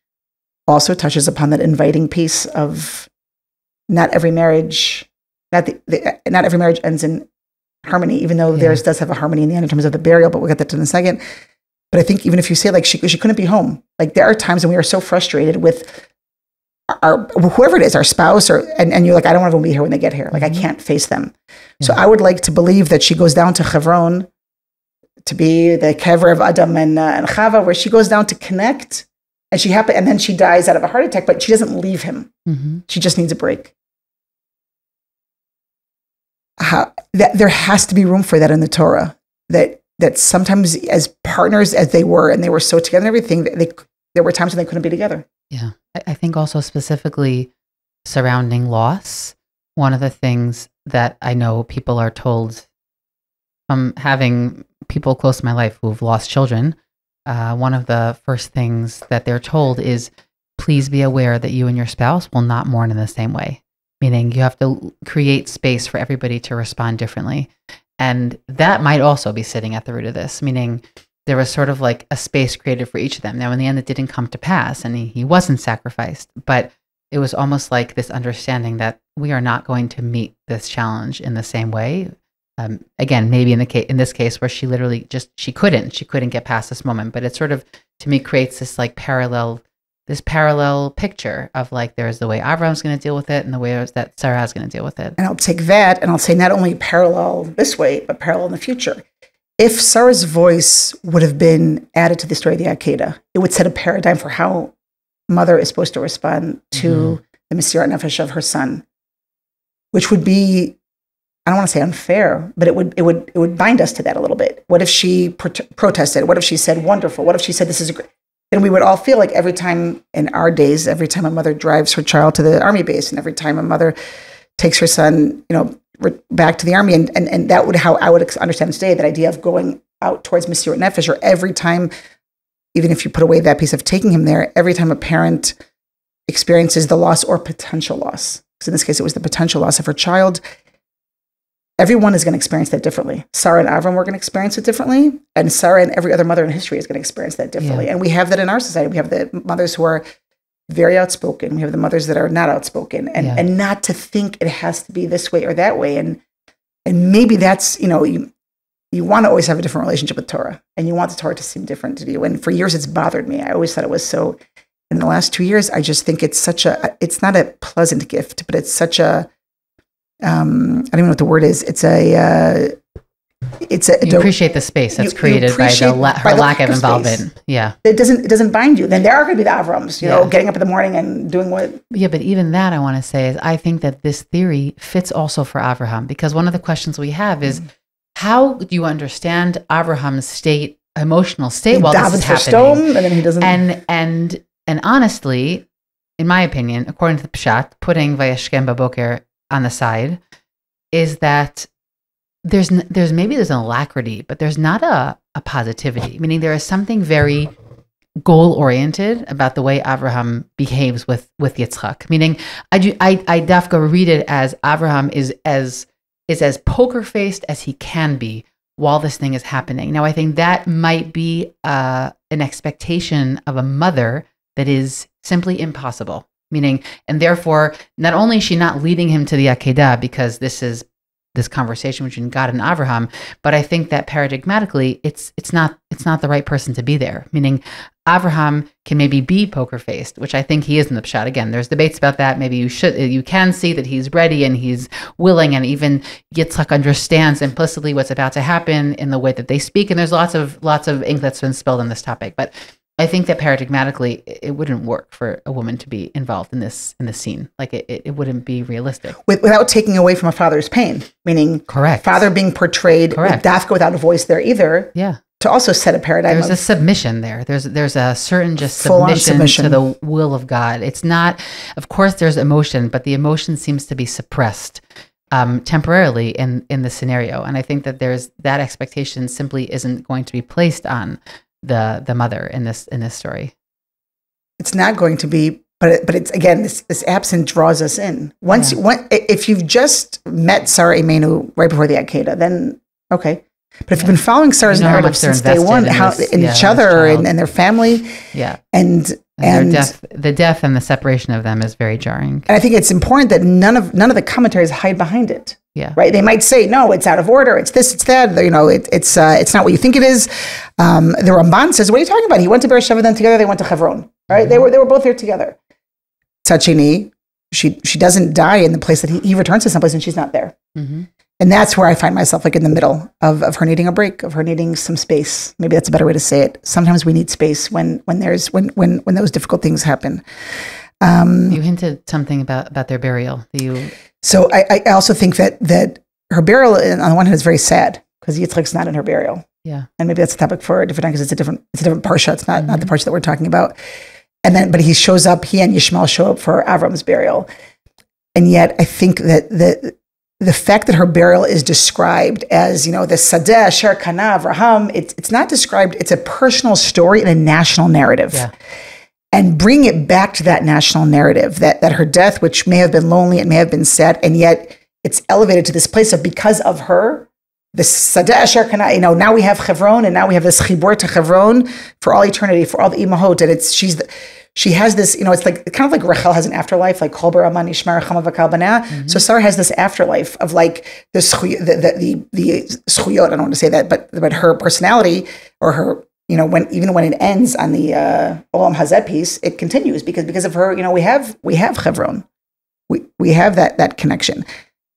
Speaker 2: also touches upon that inviting piece of not every marriage, not the, the not every marriage ends in harmony. Even though
Speaker 1: Yeah.
Speaker 2: theirs does have a harmony in the end in terms of the burial, but we'll get that to in a second. But I think even if you say like she she couldn't be home, like there are times when we are so frustrated with our whoever it is, our spouse, or and, and you're like, I don't want to be here when they get here. Like I
Speaker 1: Mhm.
Speaker 2: can't face them. So I would like to believe that she goes down to Hebron to be the kever of Adam and, uh, and Chava, where she goes down to connect, and she happen, and then she dies out of a heart attack, but she doesn't leave him.
Speaker 1: Mm-hmm.
Speaker 2: She just needs a break. How, that there has to be room for that in the Torah. That that sometimes as partners as they were, and they were so together and everything, they, there were times when they couldn't be together.
Speaker 1: Yeah. I, think also specifically surrounding loss, one of the things that I know people are told from having people close to my life who've lost children, uh, one of the first things that they're told is please be aware that you and your spouse will not mourn in the same way. Meaning you have to create space for everybody to respond differently. And that might also be sitting at the root of this, meaning there was sort of like a space created for each of them. Now, in the end, it didn't come to pass and he, he wasn't sacrificed, but it was almost like this understanding that we are not going to meet this challenge in the same way. Um, again, maybe in the case in this case where she literally just she couldn't she couldn't get past this moment, but it sort of to me creates this like parallel this parallel picture of like there's the way Avram's going to deal with it and the way that Sarah's going to deal with it.
Speaker 2: And I'll take that and I'll say not only parallel this way, but parallel in the future. If Sarah's voice would have been added to the story of the Akedah, it would set a paradigm for how mother is supposed to respond to mm-hmm. the Mesirat Nefesh of her son, which would be, I don't want to say unfair, but it would, it would, it would bind us to that a little bit. What if she pro- protested? What if she said, wonderful? What if she said, this is a great? Then we would all feel like every time in our days, every time a mother drives her child to the army base and every time a mother takes her son, you know, back to the army. And, and, and that would how I would understand today, that idea of going out towards Mesirat Nefesh, or every time, even if you put away that piece of taking him there, every time a parent experiences the loss or potential loss, because in this case it was the potential loss of her child, everyone is going to experience that differently. Sarah and Avram were going to experience it differently, and Sarah and every other mother in history is going to experience that differently. And we have that in our society. We have the mothers who are very outspoken. We have the mothers that are not outspoken, and
Speaker 1: Yeah.
Speaker 2: and not to think it has to be this way or that way. And and maybe that's you know you you want to always have a different relationship with Torah, and you want the Torah to seem different to you. And for years, it's bothered me. I always thought it was so. In the last two years, I just think it's such a. It's not a pleasant gift, but it's such a. Um, I don't even know what the word is. It's a. Uh, it's a.
Speaker 1: You appreciate the space that's
Speaker 2: you
Speaker 1: created by the la-
Speaker 2: by
Speaker 1: her
Speaker 2: the
Speaker 1: lack of
Speaker 2: lack of space.
Speaker 1: involvement. Yeah.
Speaker 2: it doesn't. It doesn't bind you. Then there are going to be the Avrams. You know, getting up in the morning and doing what.
Speaker 1: Yeah, but even that I want to say is I think that this theory fits also for Abraham because one of the questions we have is how do you understand Abraham's state, emotional state
Speaker 2: He
Speaker 1: while this is happening?
Speaker 2: Stom, and then he doesn't.
Speaker 1: And and and honestly, in my opinion, according to the Pshat, putting Vayashkem Baboker on the side, is that there's there's maybe there's an alacrity, but there's not a, a positivity. Meaning there is something very goal oriented about the way Abraham behaves with with Yitzchak. Meaning I do, I I dafka read it as Abraham is as is as poker faced as he can be while this thing is happening. Now I think that might be uh, an expectation of a mother that is simply impossible. Meaning, and therefore, not only is she not leading him to the Akedah because this is this conversation between God and Abraham, but I think that paradigmatically, it's it's not it's not the right person to be there. Meaning, Abraham can maybe be poker faced, which I think he is in the pshat. Again, there's debates about that. Maybe you should you can see that he's ready and he's willing, and even Yitzhak understands implicitly what's about to happen in the way that they speak. And there's lots of lots of ink that's been spilled on this topic, but I think that paradigmatically, it wouldn't work for a woman to be involved in this in this scene. Like it, it, it wouldn't be realistic.
Speaker 2: with, without taking away from a father's pain, meaning
Speaker 1: Correct.
Speaker 2: father being portrayed
Speaker 1: Correct.
Speaker 2: with Dafka without a voice there either,
Speaker 1: Yeah.
Speaker 2: to also set a paradigm
Speaker 1: There's a submission there. There's there's a certain just
Speaker 2: Full-on
Speaker 1: submission, to the will of God. It's not, of course, there's emotion, but the emotion seems to be suppressed um, temporarily in in the scenario. And I think that there's that expectation simply isn't going to be placed on the the mother in this in this story.
Speaker 2: it's not going to be but it, but it's again this this absent draws us in once
Speaker 1: Yeah.
Speaker 2: one, if you've just met Sarah Imenu right before the Akeda then okay but if you've been following Sarah's
Speaker 1: You know
Speaker 2: narrative since day one
Speaker 1: in
Speaker 2: how
Speaker 1: this-
Speaker 2: in
Speaker 1: yeah,
Speaker 2: each other and, and their family
Speaker 1: Yeah.
Speaker 2: and
Speaker 1: And,
Speaker 2: and
Speaker 1: death, the death and the separation of them is very jarring.
Speaker 2: and I think it's important that none of none of the commentaries hide behind it
Speaker 1: Yeah.
Speaker 2: right? They might say, no, it's out of order. It's this, it's that. You know, it, it's uh, it's not what you think it is. Um, the Ramban says, what are you talking about? He went to Beersheba, then together they went to Hebron. Right? They were they were both there together. Sachini, she she doesn't die in the place that he, he returns to someplace and she's not there.
Speaker 1: hmm
Speaker 2: And that's where I find myself like in the middle of, of her needing a break, of her needing some space. Maybe that's a better way to say it. Sometimes we need space when when there's when when when those difficult things happen. Um,
Speaker 1: You hinted something about about their burial. You
Speaker 2: So I, I also think that that her burial, on the one hand, is very sad because Yitzchak's not in her burial,
Speaker 1: yeah.
Speaker 2: and maybe that's a topic for a different time because it's a different it's a different parsha. It's not not the
Speaker 1: Mm-hmm.
Speaker 2: parsha that we're talking about. And then, but he shows up. He and Yishmael show up for Avram's burial, and yet I think that the the fact that her burial is described as you know the Sadeh Sher Kana Avraham, it's it's not described. It's a personal story in a national narrative
Speaker 1: Yeah.
Speaker 2: And bring it back to that national narrative that that her death, which may have been lonely, it may have been sad, and yet it's elevated to this place of because of her, the Sadeh Asher you know, now we have Chevron and now we have this Chibur to Chevron for all eternity, for all the Imahot. And it's she's the, she has this, you know, it's like kind of like Rachel has an afterlife, like Kolber Aman Ishmar Bana. Mm-hmm. So Sarah has this afterlife of like the zchuy- the the the, the I don't want to say that, but but her personality or her you know when even when it ends on the uh Olam Hazeh piece, it continues because because of her, you know, we have we have Chevron. We we have that that connection.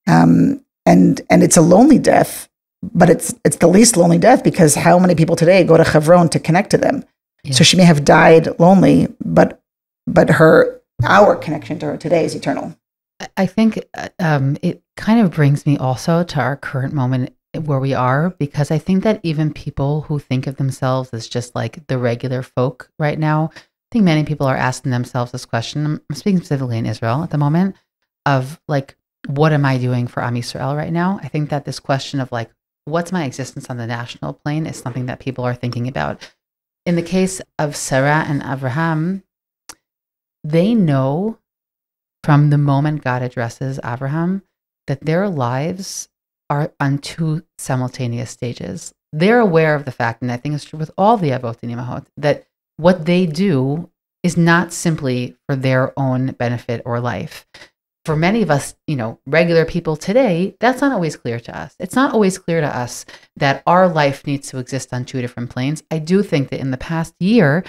Speaker 2: Um and and it's a lonely death, but it's it's the least lonely death because how many people today go to Chevron to connect to them?
Speaker 1: Yeah.
Speaker 2: So she may have died lonely, but but her our connection to her today is eternal.
Speaker 1: I- I think uh, um, it kind of brings me also to our current moment where we are, because I think that even people who think of themselves as just like the regular folk right now, I think many people are asking themselves this question. I'm speaking specifically in Israel at the moment of like, what am I doing for Am Yisrael right now? I think that this question of like, what's my existence on the national plane is something that people are thinking about. In the case of Sarah and Abraham, they know from the moment God addresses Abraham that their lives are on two simultaneous stages. They're aware of the fact, and I think it's true with all the Avot and Imahot, that what they do is not simply for their own benefit or life. For many of us, you know, regular people today, that's not always clear to us. It's not always clear to us that our life needs to exist on two different planes. I do think that in the past year,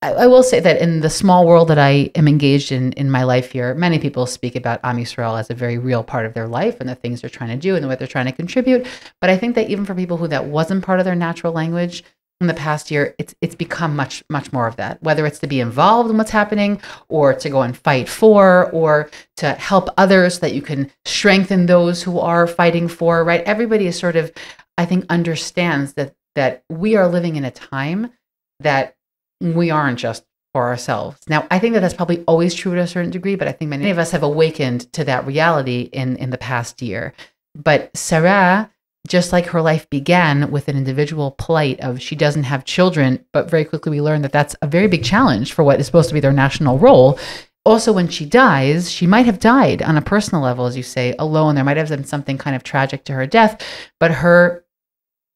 Speaker 1: I, I will say that in the small world that I am engaged in in my life here, many people speak about Am Yisrael as a very real part of their life and the things they're trying to do and what they're trying to contribute. But I think that even for people who that wasn't part of their natural language, in the past year, it's it's become much much more of that. Whether it's to be involved in what's happening, or to go and fight for, or to help others, that you can strengthen those who are fighting for. Right? Everybody is sort of, I think, understands that that we are living in a time that we aren't just for ourselves. Now, I think that that's probably always true to a certain degree, but I think many of us have awakened to that reality in in the past year. But Sarah just like her life began with an individual plight of she doesn't have children, but very quickly we learn that that's a very big challenge for what is supposed to be their national role. Also, when she dies, she might have died on a personal level, as you say, alone. There might have been something kind of tragic to her death, but her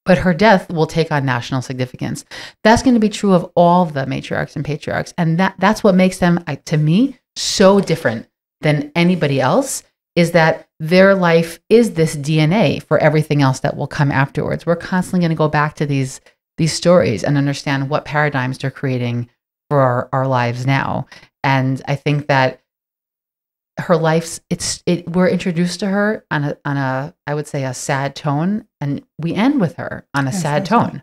Speaker 1: but her death will take on national significance. That's going to be true of all the matriarchs and patriarchs, and that that's what makes them, to me, so different than anybody else is that their life is this DNA for everything else that will come afterwards. We're constantly going to go back to these these stories and understand what paradigms they're creating for our, our lives now. And I think that her life's it's it we're introduced to her on a on a I would say a sad tone and we end with her on a yes, sad tone.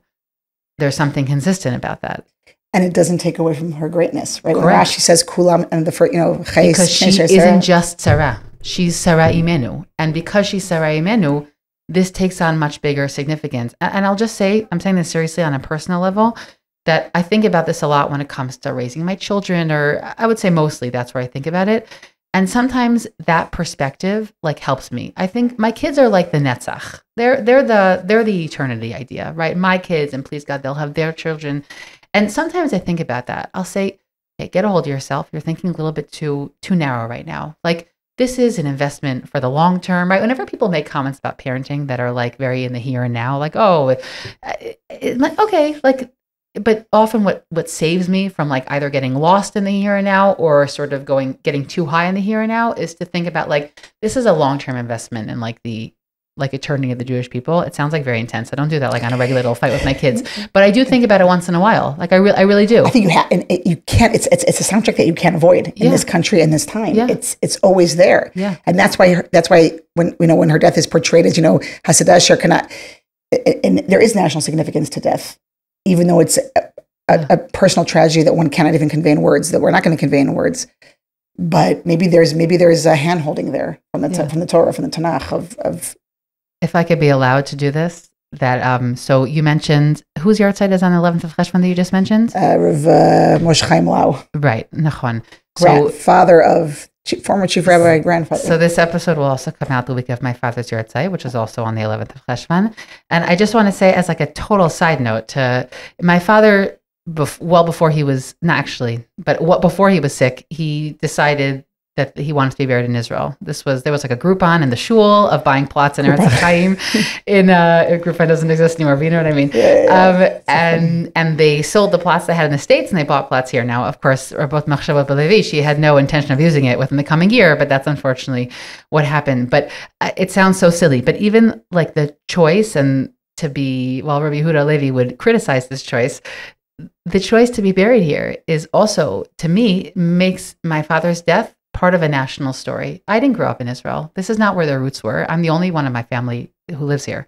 Speaker 1: There's something consistent about that
Speaker 2: and it doesn't take away from her greatness, right? Correct. When Rashi says "kulam" and the first, you know,
Speaker 1: because she isn't just Sarah she's Sarah Imenu. And because she's Sarah Imenu, this takes on much bigger significance. And I'll just say, I'm saying this seriously on a personal level, that I think about this a lot when it comes to raising my children, or I would say mostly that's where I think about it. And sometimes that perspective like helps me. I think my kids are like the netzach. They're they're the they're the eternity idea, right? My kids, and please God, they'll have their children. And sometimes I think about that. I'll say, hey, get a hold of yourself. You're thinking a little bit too too narrow right now. Like this is an investment for the long term, right? Whenever people make comments about parenting that are like very in the here and now, like, oh, it, it, like, okay, like, but often what what saves me from like either getting lost in the here and now or sort of going getting too high in the here and now is to think about like this is a long term investment in like the like eternity of the Jewish people. It sounds like very intense. I don't do that like on a regular little fight with my kids, but I do think about it once in a while. Like I really, I really do.
Speaker 2: I think you have, and it, you can't. It's, it's it's a soundtrack that you can't avoid in yeah. this country in this time. Yeah. It's it's always there.
Speaker 1: Yeah,
Speaker 2: and that's why her, that's why when you know when her death is portrayed as you know Hasidah cannot, and there is national significance to death, even though it's a, a, a personal tragedy that one cannot even convey in words. That we're not going to convey in words but maybe there's maybe there's a hand holding there from the yeah. from the Torah from the Tanakh of of
Speaker 1: if I could be allowed to do this, that um, so you mentioned whose yahrzeit is on the 11th of Cheshvan that you just mentioned?
Speaker 2: Uh, Rav uh, Moshe Chaim Lau.
Speaker 1: Right, Nachon.
Speaker 2: So, father of former chief rabbi grandfather.
Speaker 1: So this episode will also come out the week of my father's yahrzeit, which is also on the 11th of Cheshvan. And I just want to say, as like a total side note, to my father, bef- well before he was not actually, but what before he was sick, he decided that he wanted to be buried in Israel. This was there was like a Groupon in the shul of buying plots in Eretz Chaim. in uh, Groupon doesn't exist anymore. But you know what I mean? Yeah, yeah, um, and and they sold the plots they had in the states, and they bought plots here. Now, of course, both Machshavot Balevi, she had no intention of using it within the coming year, but that's unfortunately what happened. But uh, it sounds so silly. But even like the choice and to be well, Rabbi Huda Levi would criticize this choice the choice to be buried here is also to me makes my father's death part of a national story. I didn't grow up in Israel. This is not where their roots were. I'm the only one in my family who lives here.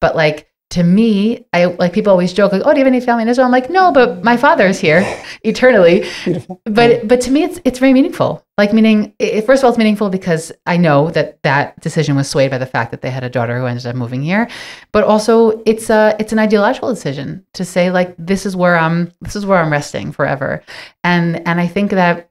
Speaker 1: But like to me, I like people always joke like, "Oh, do you have any family in Israel?" I'm like, "No, but my father is here eternally." Beautiful. But but to me, it's it's very meaningful. Like meaning, it, first of all, it's meaningful because I know that that decision was swayed by the fact that they had a daughter who ended up moving here. But also, it's a it's an ideological decision to say like, "This is where I'm this is where I'm resting forever," and and I think that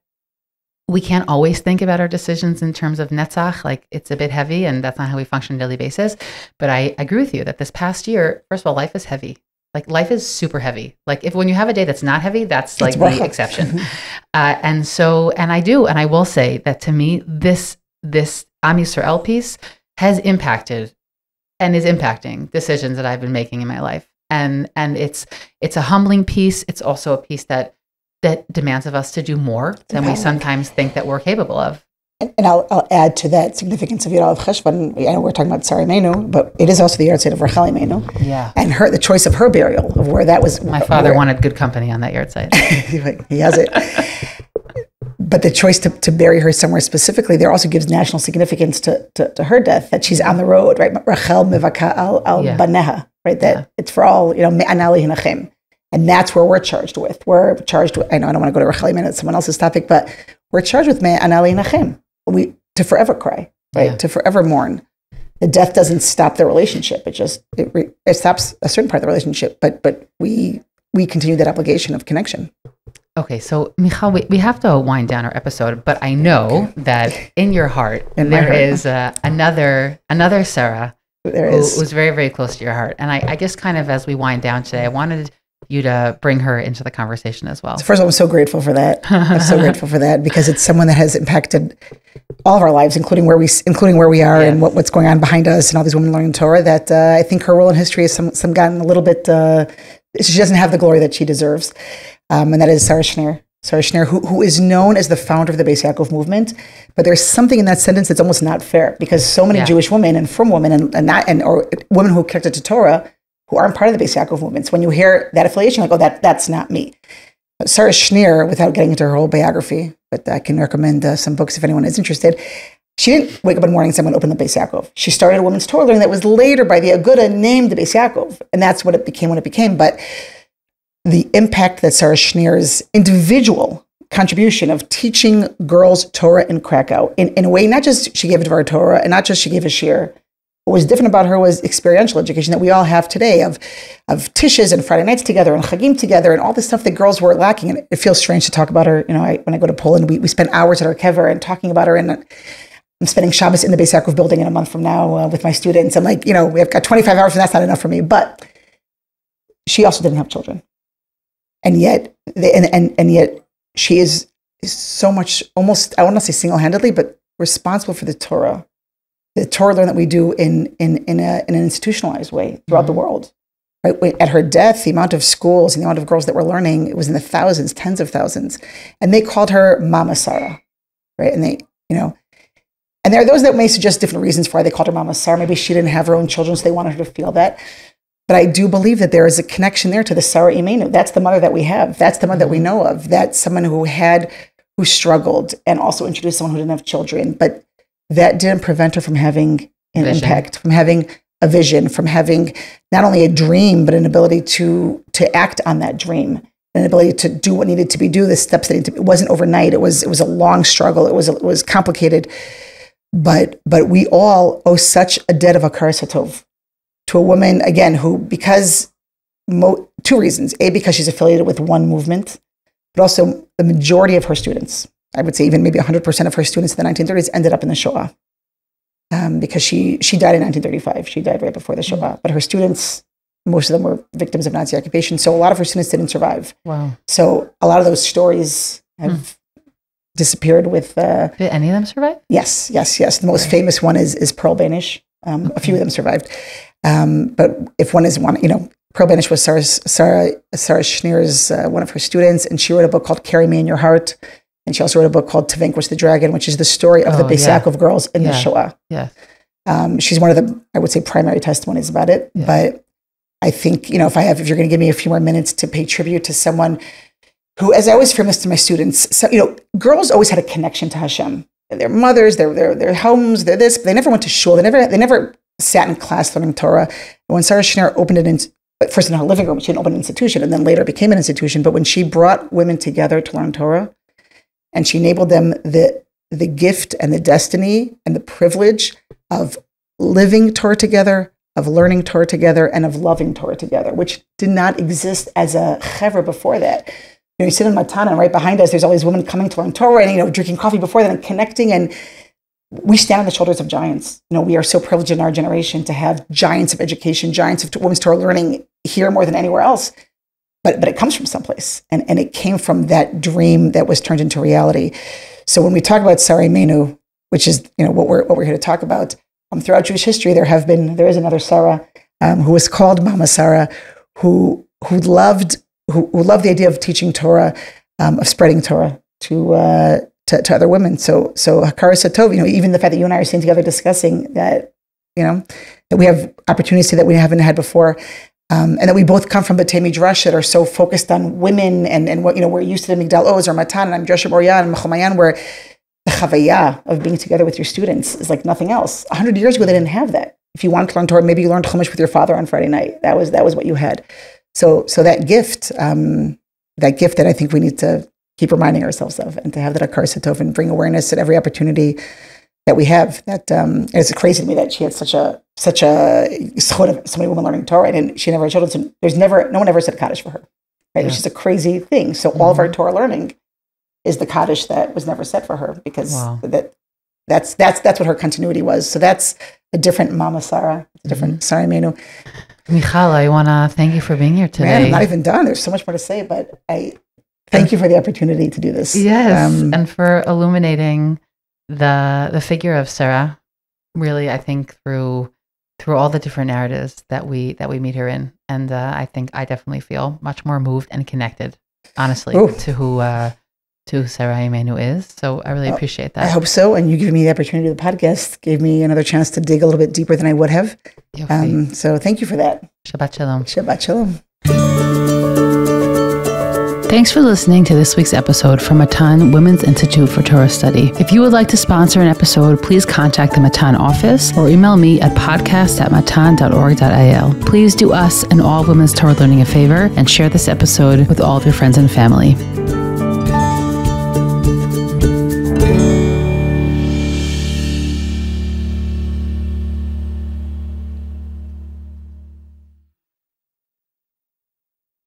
Speaker 1: we can't always think about our decisions in terms of netzach, like it's a bit heavy and that's not how we function on a daily basis. But I agree with you that this past year, first of all, life is heavy. Like life is super heavy. Like if when you have a day that's not heavy, that's like the exception. uh, and so, and I do, and I will say that to me, this this Am Yisrael piece has impacted and is impacting decisions that I've been making in my life. And and it's it's a humbling piece. It's also a piece that that demands of us to do more than we sometimes think that we're capable of.
Speaker 2: And, and I'll, I'll, add to that significance of Yirav Cheshvan. I know we're talking about Sarah Imenu, but it is also the yahrzeit of Rachel Imenu.
Speaker 1: Yeah.
Speaker 2: And her, the choice of her burial, of where that was.
Speaker 1: My father where, wanted good company on that yahrzeit.
Speaker 2: he has it. but the choice to, to bury her somewhere specifically there also gives national significance to, to, to her death that she's on the road right rachel mivaka al, al baneha right that yeah. it's for all you know anali hinachim And that's where we're charged with. We're charged with, I know I don't want to go to Rachel it's someone else's topic, but we're charged with Me'anali Nachem. We, to forever cry, right?
Speaker 1: Yeah.
Speaker 2: To forever mourn. The death doesn't stop the relationship. It just, it, re- it stops a certain part of the relationship, but, but we, we continue that obligation of connection.
Speaker 1: Okay, so Michal, we, we have to wind down our episode, but I know that in your heart
Speaker 2: In
Speaker 1: there
Speaker 2: heart.
Speaker 1: is uh, another another Sarah
Speaker 2: There
Speaker 1: who
Speaker 2: is.
Speaker 1: was very very close to your heart, and I, I just kind of as we wind down today, I wanted you to bring her into the conversation as well.
Speaker 2: First of all, I'm so grateful for that. I'm so grateful for that because it's someone that has impacted all of our lives, including where we, including where we are and what, what's going on behind us, and all these women learning Torah. That uh, I think her role in history has some, some gotten a little bit. Uh, she doesn't have the glory that she deserves, um, and that is Sarah Schenirer. Sarah Schenirer, who, who is known as the founder of the Beis Yaakov movement, but there's something in that sentence that's almost not fair because so many
Speaker 1: Yeah.
Speaker 2: Jewish women and from women and, and not and or women who connected to Torah who aren't part of the Beis Yaakov movement. So when you hear that affiliation, like, oh, that that's not me. Sarah Schenirer, without getting into her whole biography, but I can recommend uh, some books if anyone is interested. She didn't wake up in the morning and say, I'm going to open the Beis Yaakov. She started a women's Torah learning that was later by the Aguda named the Beis Yaakov. And that's what it became when it became. But the impact that Sarah Schenirer's individual contribution of teaching girls Torah in Krakow in, in a way, not just she gave a Dvar Torah and not just she gave a shir. What was different about her was experiential education that we all have today of, of tishes and Friday nights together and chagim together and all the stuff that girls were lacking. And it feels strange to talk about her. You know, I, when I go to Poland, we, we spend hours at our kever and talking about her. And I'm spending Shabbos in the Beis Yaakov building in a month from now uh, with my students. I'm like, you know, we've got 25 hours and that's not enough for me. But she also didn't have children. And yet, they, and, and, and yet she is, is so much, almost, I want to say single-handedly, but responsible for the Torah, the Torah learn that we do in, in, in, a, in an institutionalized way throughout the mm-hmm. world. Right? At her death, the amount of schools and the amount of girls that were learning, it was in the thousands, tens of thousands. And they called her Mama Sarah, right? And they, you know, and there are those that may suggest different reasons for why they called her Mama Sarah. Maybe she didn't have her own children, so they wanted her to feel that. But I do believe that there is a connection there to the Sarah Imenu. That's the mother that we have. That's the mother that we mm-hmm. know of. That's someone who had, who struggled and also introduced someone who didn't have children. But that didn't prevent her from having an
Speaker 1: Vision.
Speaker 2: impact, from having a vision, from having not only a dream, but an ability to, to act on that dream an ability to do what needed to be do the steps that needed to be. It wasn't overnight. It was it was a long struggle. It was it was complicated, but but we all owe such a debt of akar satov to a woman again who because mo- two reasons: a because she's affiliated with one movement, but also the majority of her students. I would say even maybe 100% of her students in the 1930s ended up in the Shoah. Um, because she she died in 1935. She died right before the Shoah. But her students, most of them were victims of Nazi occupation. So a lot of her students didn't survive.
Speaker 1: Wow.
Speaker 2: So a lot of those stories have disappeared with. Uh,
Speaker 1: Did any of them survive?
Speaker 2: yes, yes, yes. The most famous one is is Pearl Benisch. Um, A few of them survived, um, but if one is one, you know, Pearl Benisch was Sarah Sarah Sarah Schenirer's uh, one of her students, and she wrote a book called "Carry Me in Your Heart." And she also wrote a book called "To Vanquish the Dragon," which is the story of the
Speaker 1: Oh,
Speaker 2: Beis
Speaker 1: yeah.
Speaker 2: Yaakov girls in the
Speaker 1: Yeah.
Speaker 2: Shoah.
Speaker 1: Yes.
Speaker 2: Um, she's one of the, I would say, primary testimonies about it.
Speaker 1: Yeah.
Speaker 2: But I think, you know, if I have, if you're going to give me a few more minutes to pay tribute to someone who, as I always frame this to my students, so, you know, girls always had a connection to Hashem. Their mothers, their their their homes, their this. But they never went to shul. They never they never sat in class learning Torah. And when Sarah Schenirer opened it in, first in her living room, she didn't open an institution, and then later became an institution. But when she brought women together to learn Torah, and she enabled them the the gift and the destiny and the privilege of living Torah together, of learning Torah together, and of loving Torah together, which did not exist as a chever before that. You know, you sit in Matana, and right behind us, there's all these women coming to learn Torah and you know drinking coffee before that and connecting, and we stand on the shoulders of giants. You know, we are so privileged in our generation to have giants of education, giants of women's Torah learning here more than anywhere else. But but it comes from someplace, and and it came from that dream that was turned into reality. So when we talk about Sarah Imenu, which is you know what we're what we're here to talk about, um, throughout Jewish history, there have been there is another Sarah um, who was called Mama Sarah, who who loved who, who loved the idea of teaching Torah, um, of spreading Torah to, uh, to to other women. So so Hakara Satov, you know, even the fact that you and I are sitting together discussing that, you know, that we have opportunities that we haven't had before. Um, and that we both come from Batei Midrash that are so focused on women and, and what, you know, we're used to the Migdal Oz or Matan and I'm Joshua Boryan and Mechomayan, where the chavaya of being together with your students is like nothing else. A hundred years ago, they didn't have that. If you wanted to learn Torah, maybe you learned Chumash with your father on Friday night. That was that was what you had. So, so that gift, um, that gift that I think we need to keep reminding ourselves of, and to have that akar satov and bring awareness at every opportunity that we have. That um, it's crazy to me that she had such a such a sort of so many women learning Torah, and she never had children. So there's never no one ever said kaddish for her, right?
Speaker 1: Yeah.
Speaker 2: Which is a crazy thing. So all of our Torah learning is the kaddish that was never said for her because
Speaker 1: Wow.
Speaker 2: that that's that's that's what her continuity was. So that's a different Mama Sarah, a different Sarah Imenu.
Speaker 1: Michal, I want to thank you for being here today.
Speaker 2: Man, I'm not even done. There's so much more to say, but I thank you for the opportunity to do this.
Speaker 1: Yes,
Speaker 2: Um,
Speaker 1: and for illuminating the the figure of Sarah. Really, I think through through all the different narratives that we that we meet her in, and uh, I think I definitely feel much more moved and connected, honestly,
Speaker 2: Ooh.
Speaker 1: to who uh, to who Sarah Imenu is. So I really
Speaker 2: Oh,
Speaker 1: appreciate that I
Speaker 2: hope so. And you giving me the opportunity of the podcast gave me another chance to dig a little bit deeper than I would have. Um, so thank you for that.
Speaker 1: Shabbat shalom.
Speaker 2: Shabbat shalom.
Speaker 1: Thanks for listening to this week's episode from Matan Women's Institute for Torah Study. If you would like to sponsor an episode, please contact the Matan office or email me at podcast at matan.org.il. Please do us and all women's Torah learning a favor and share this episode with all of your friends and family.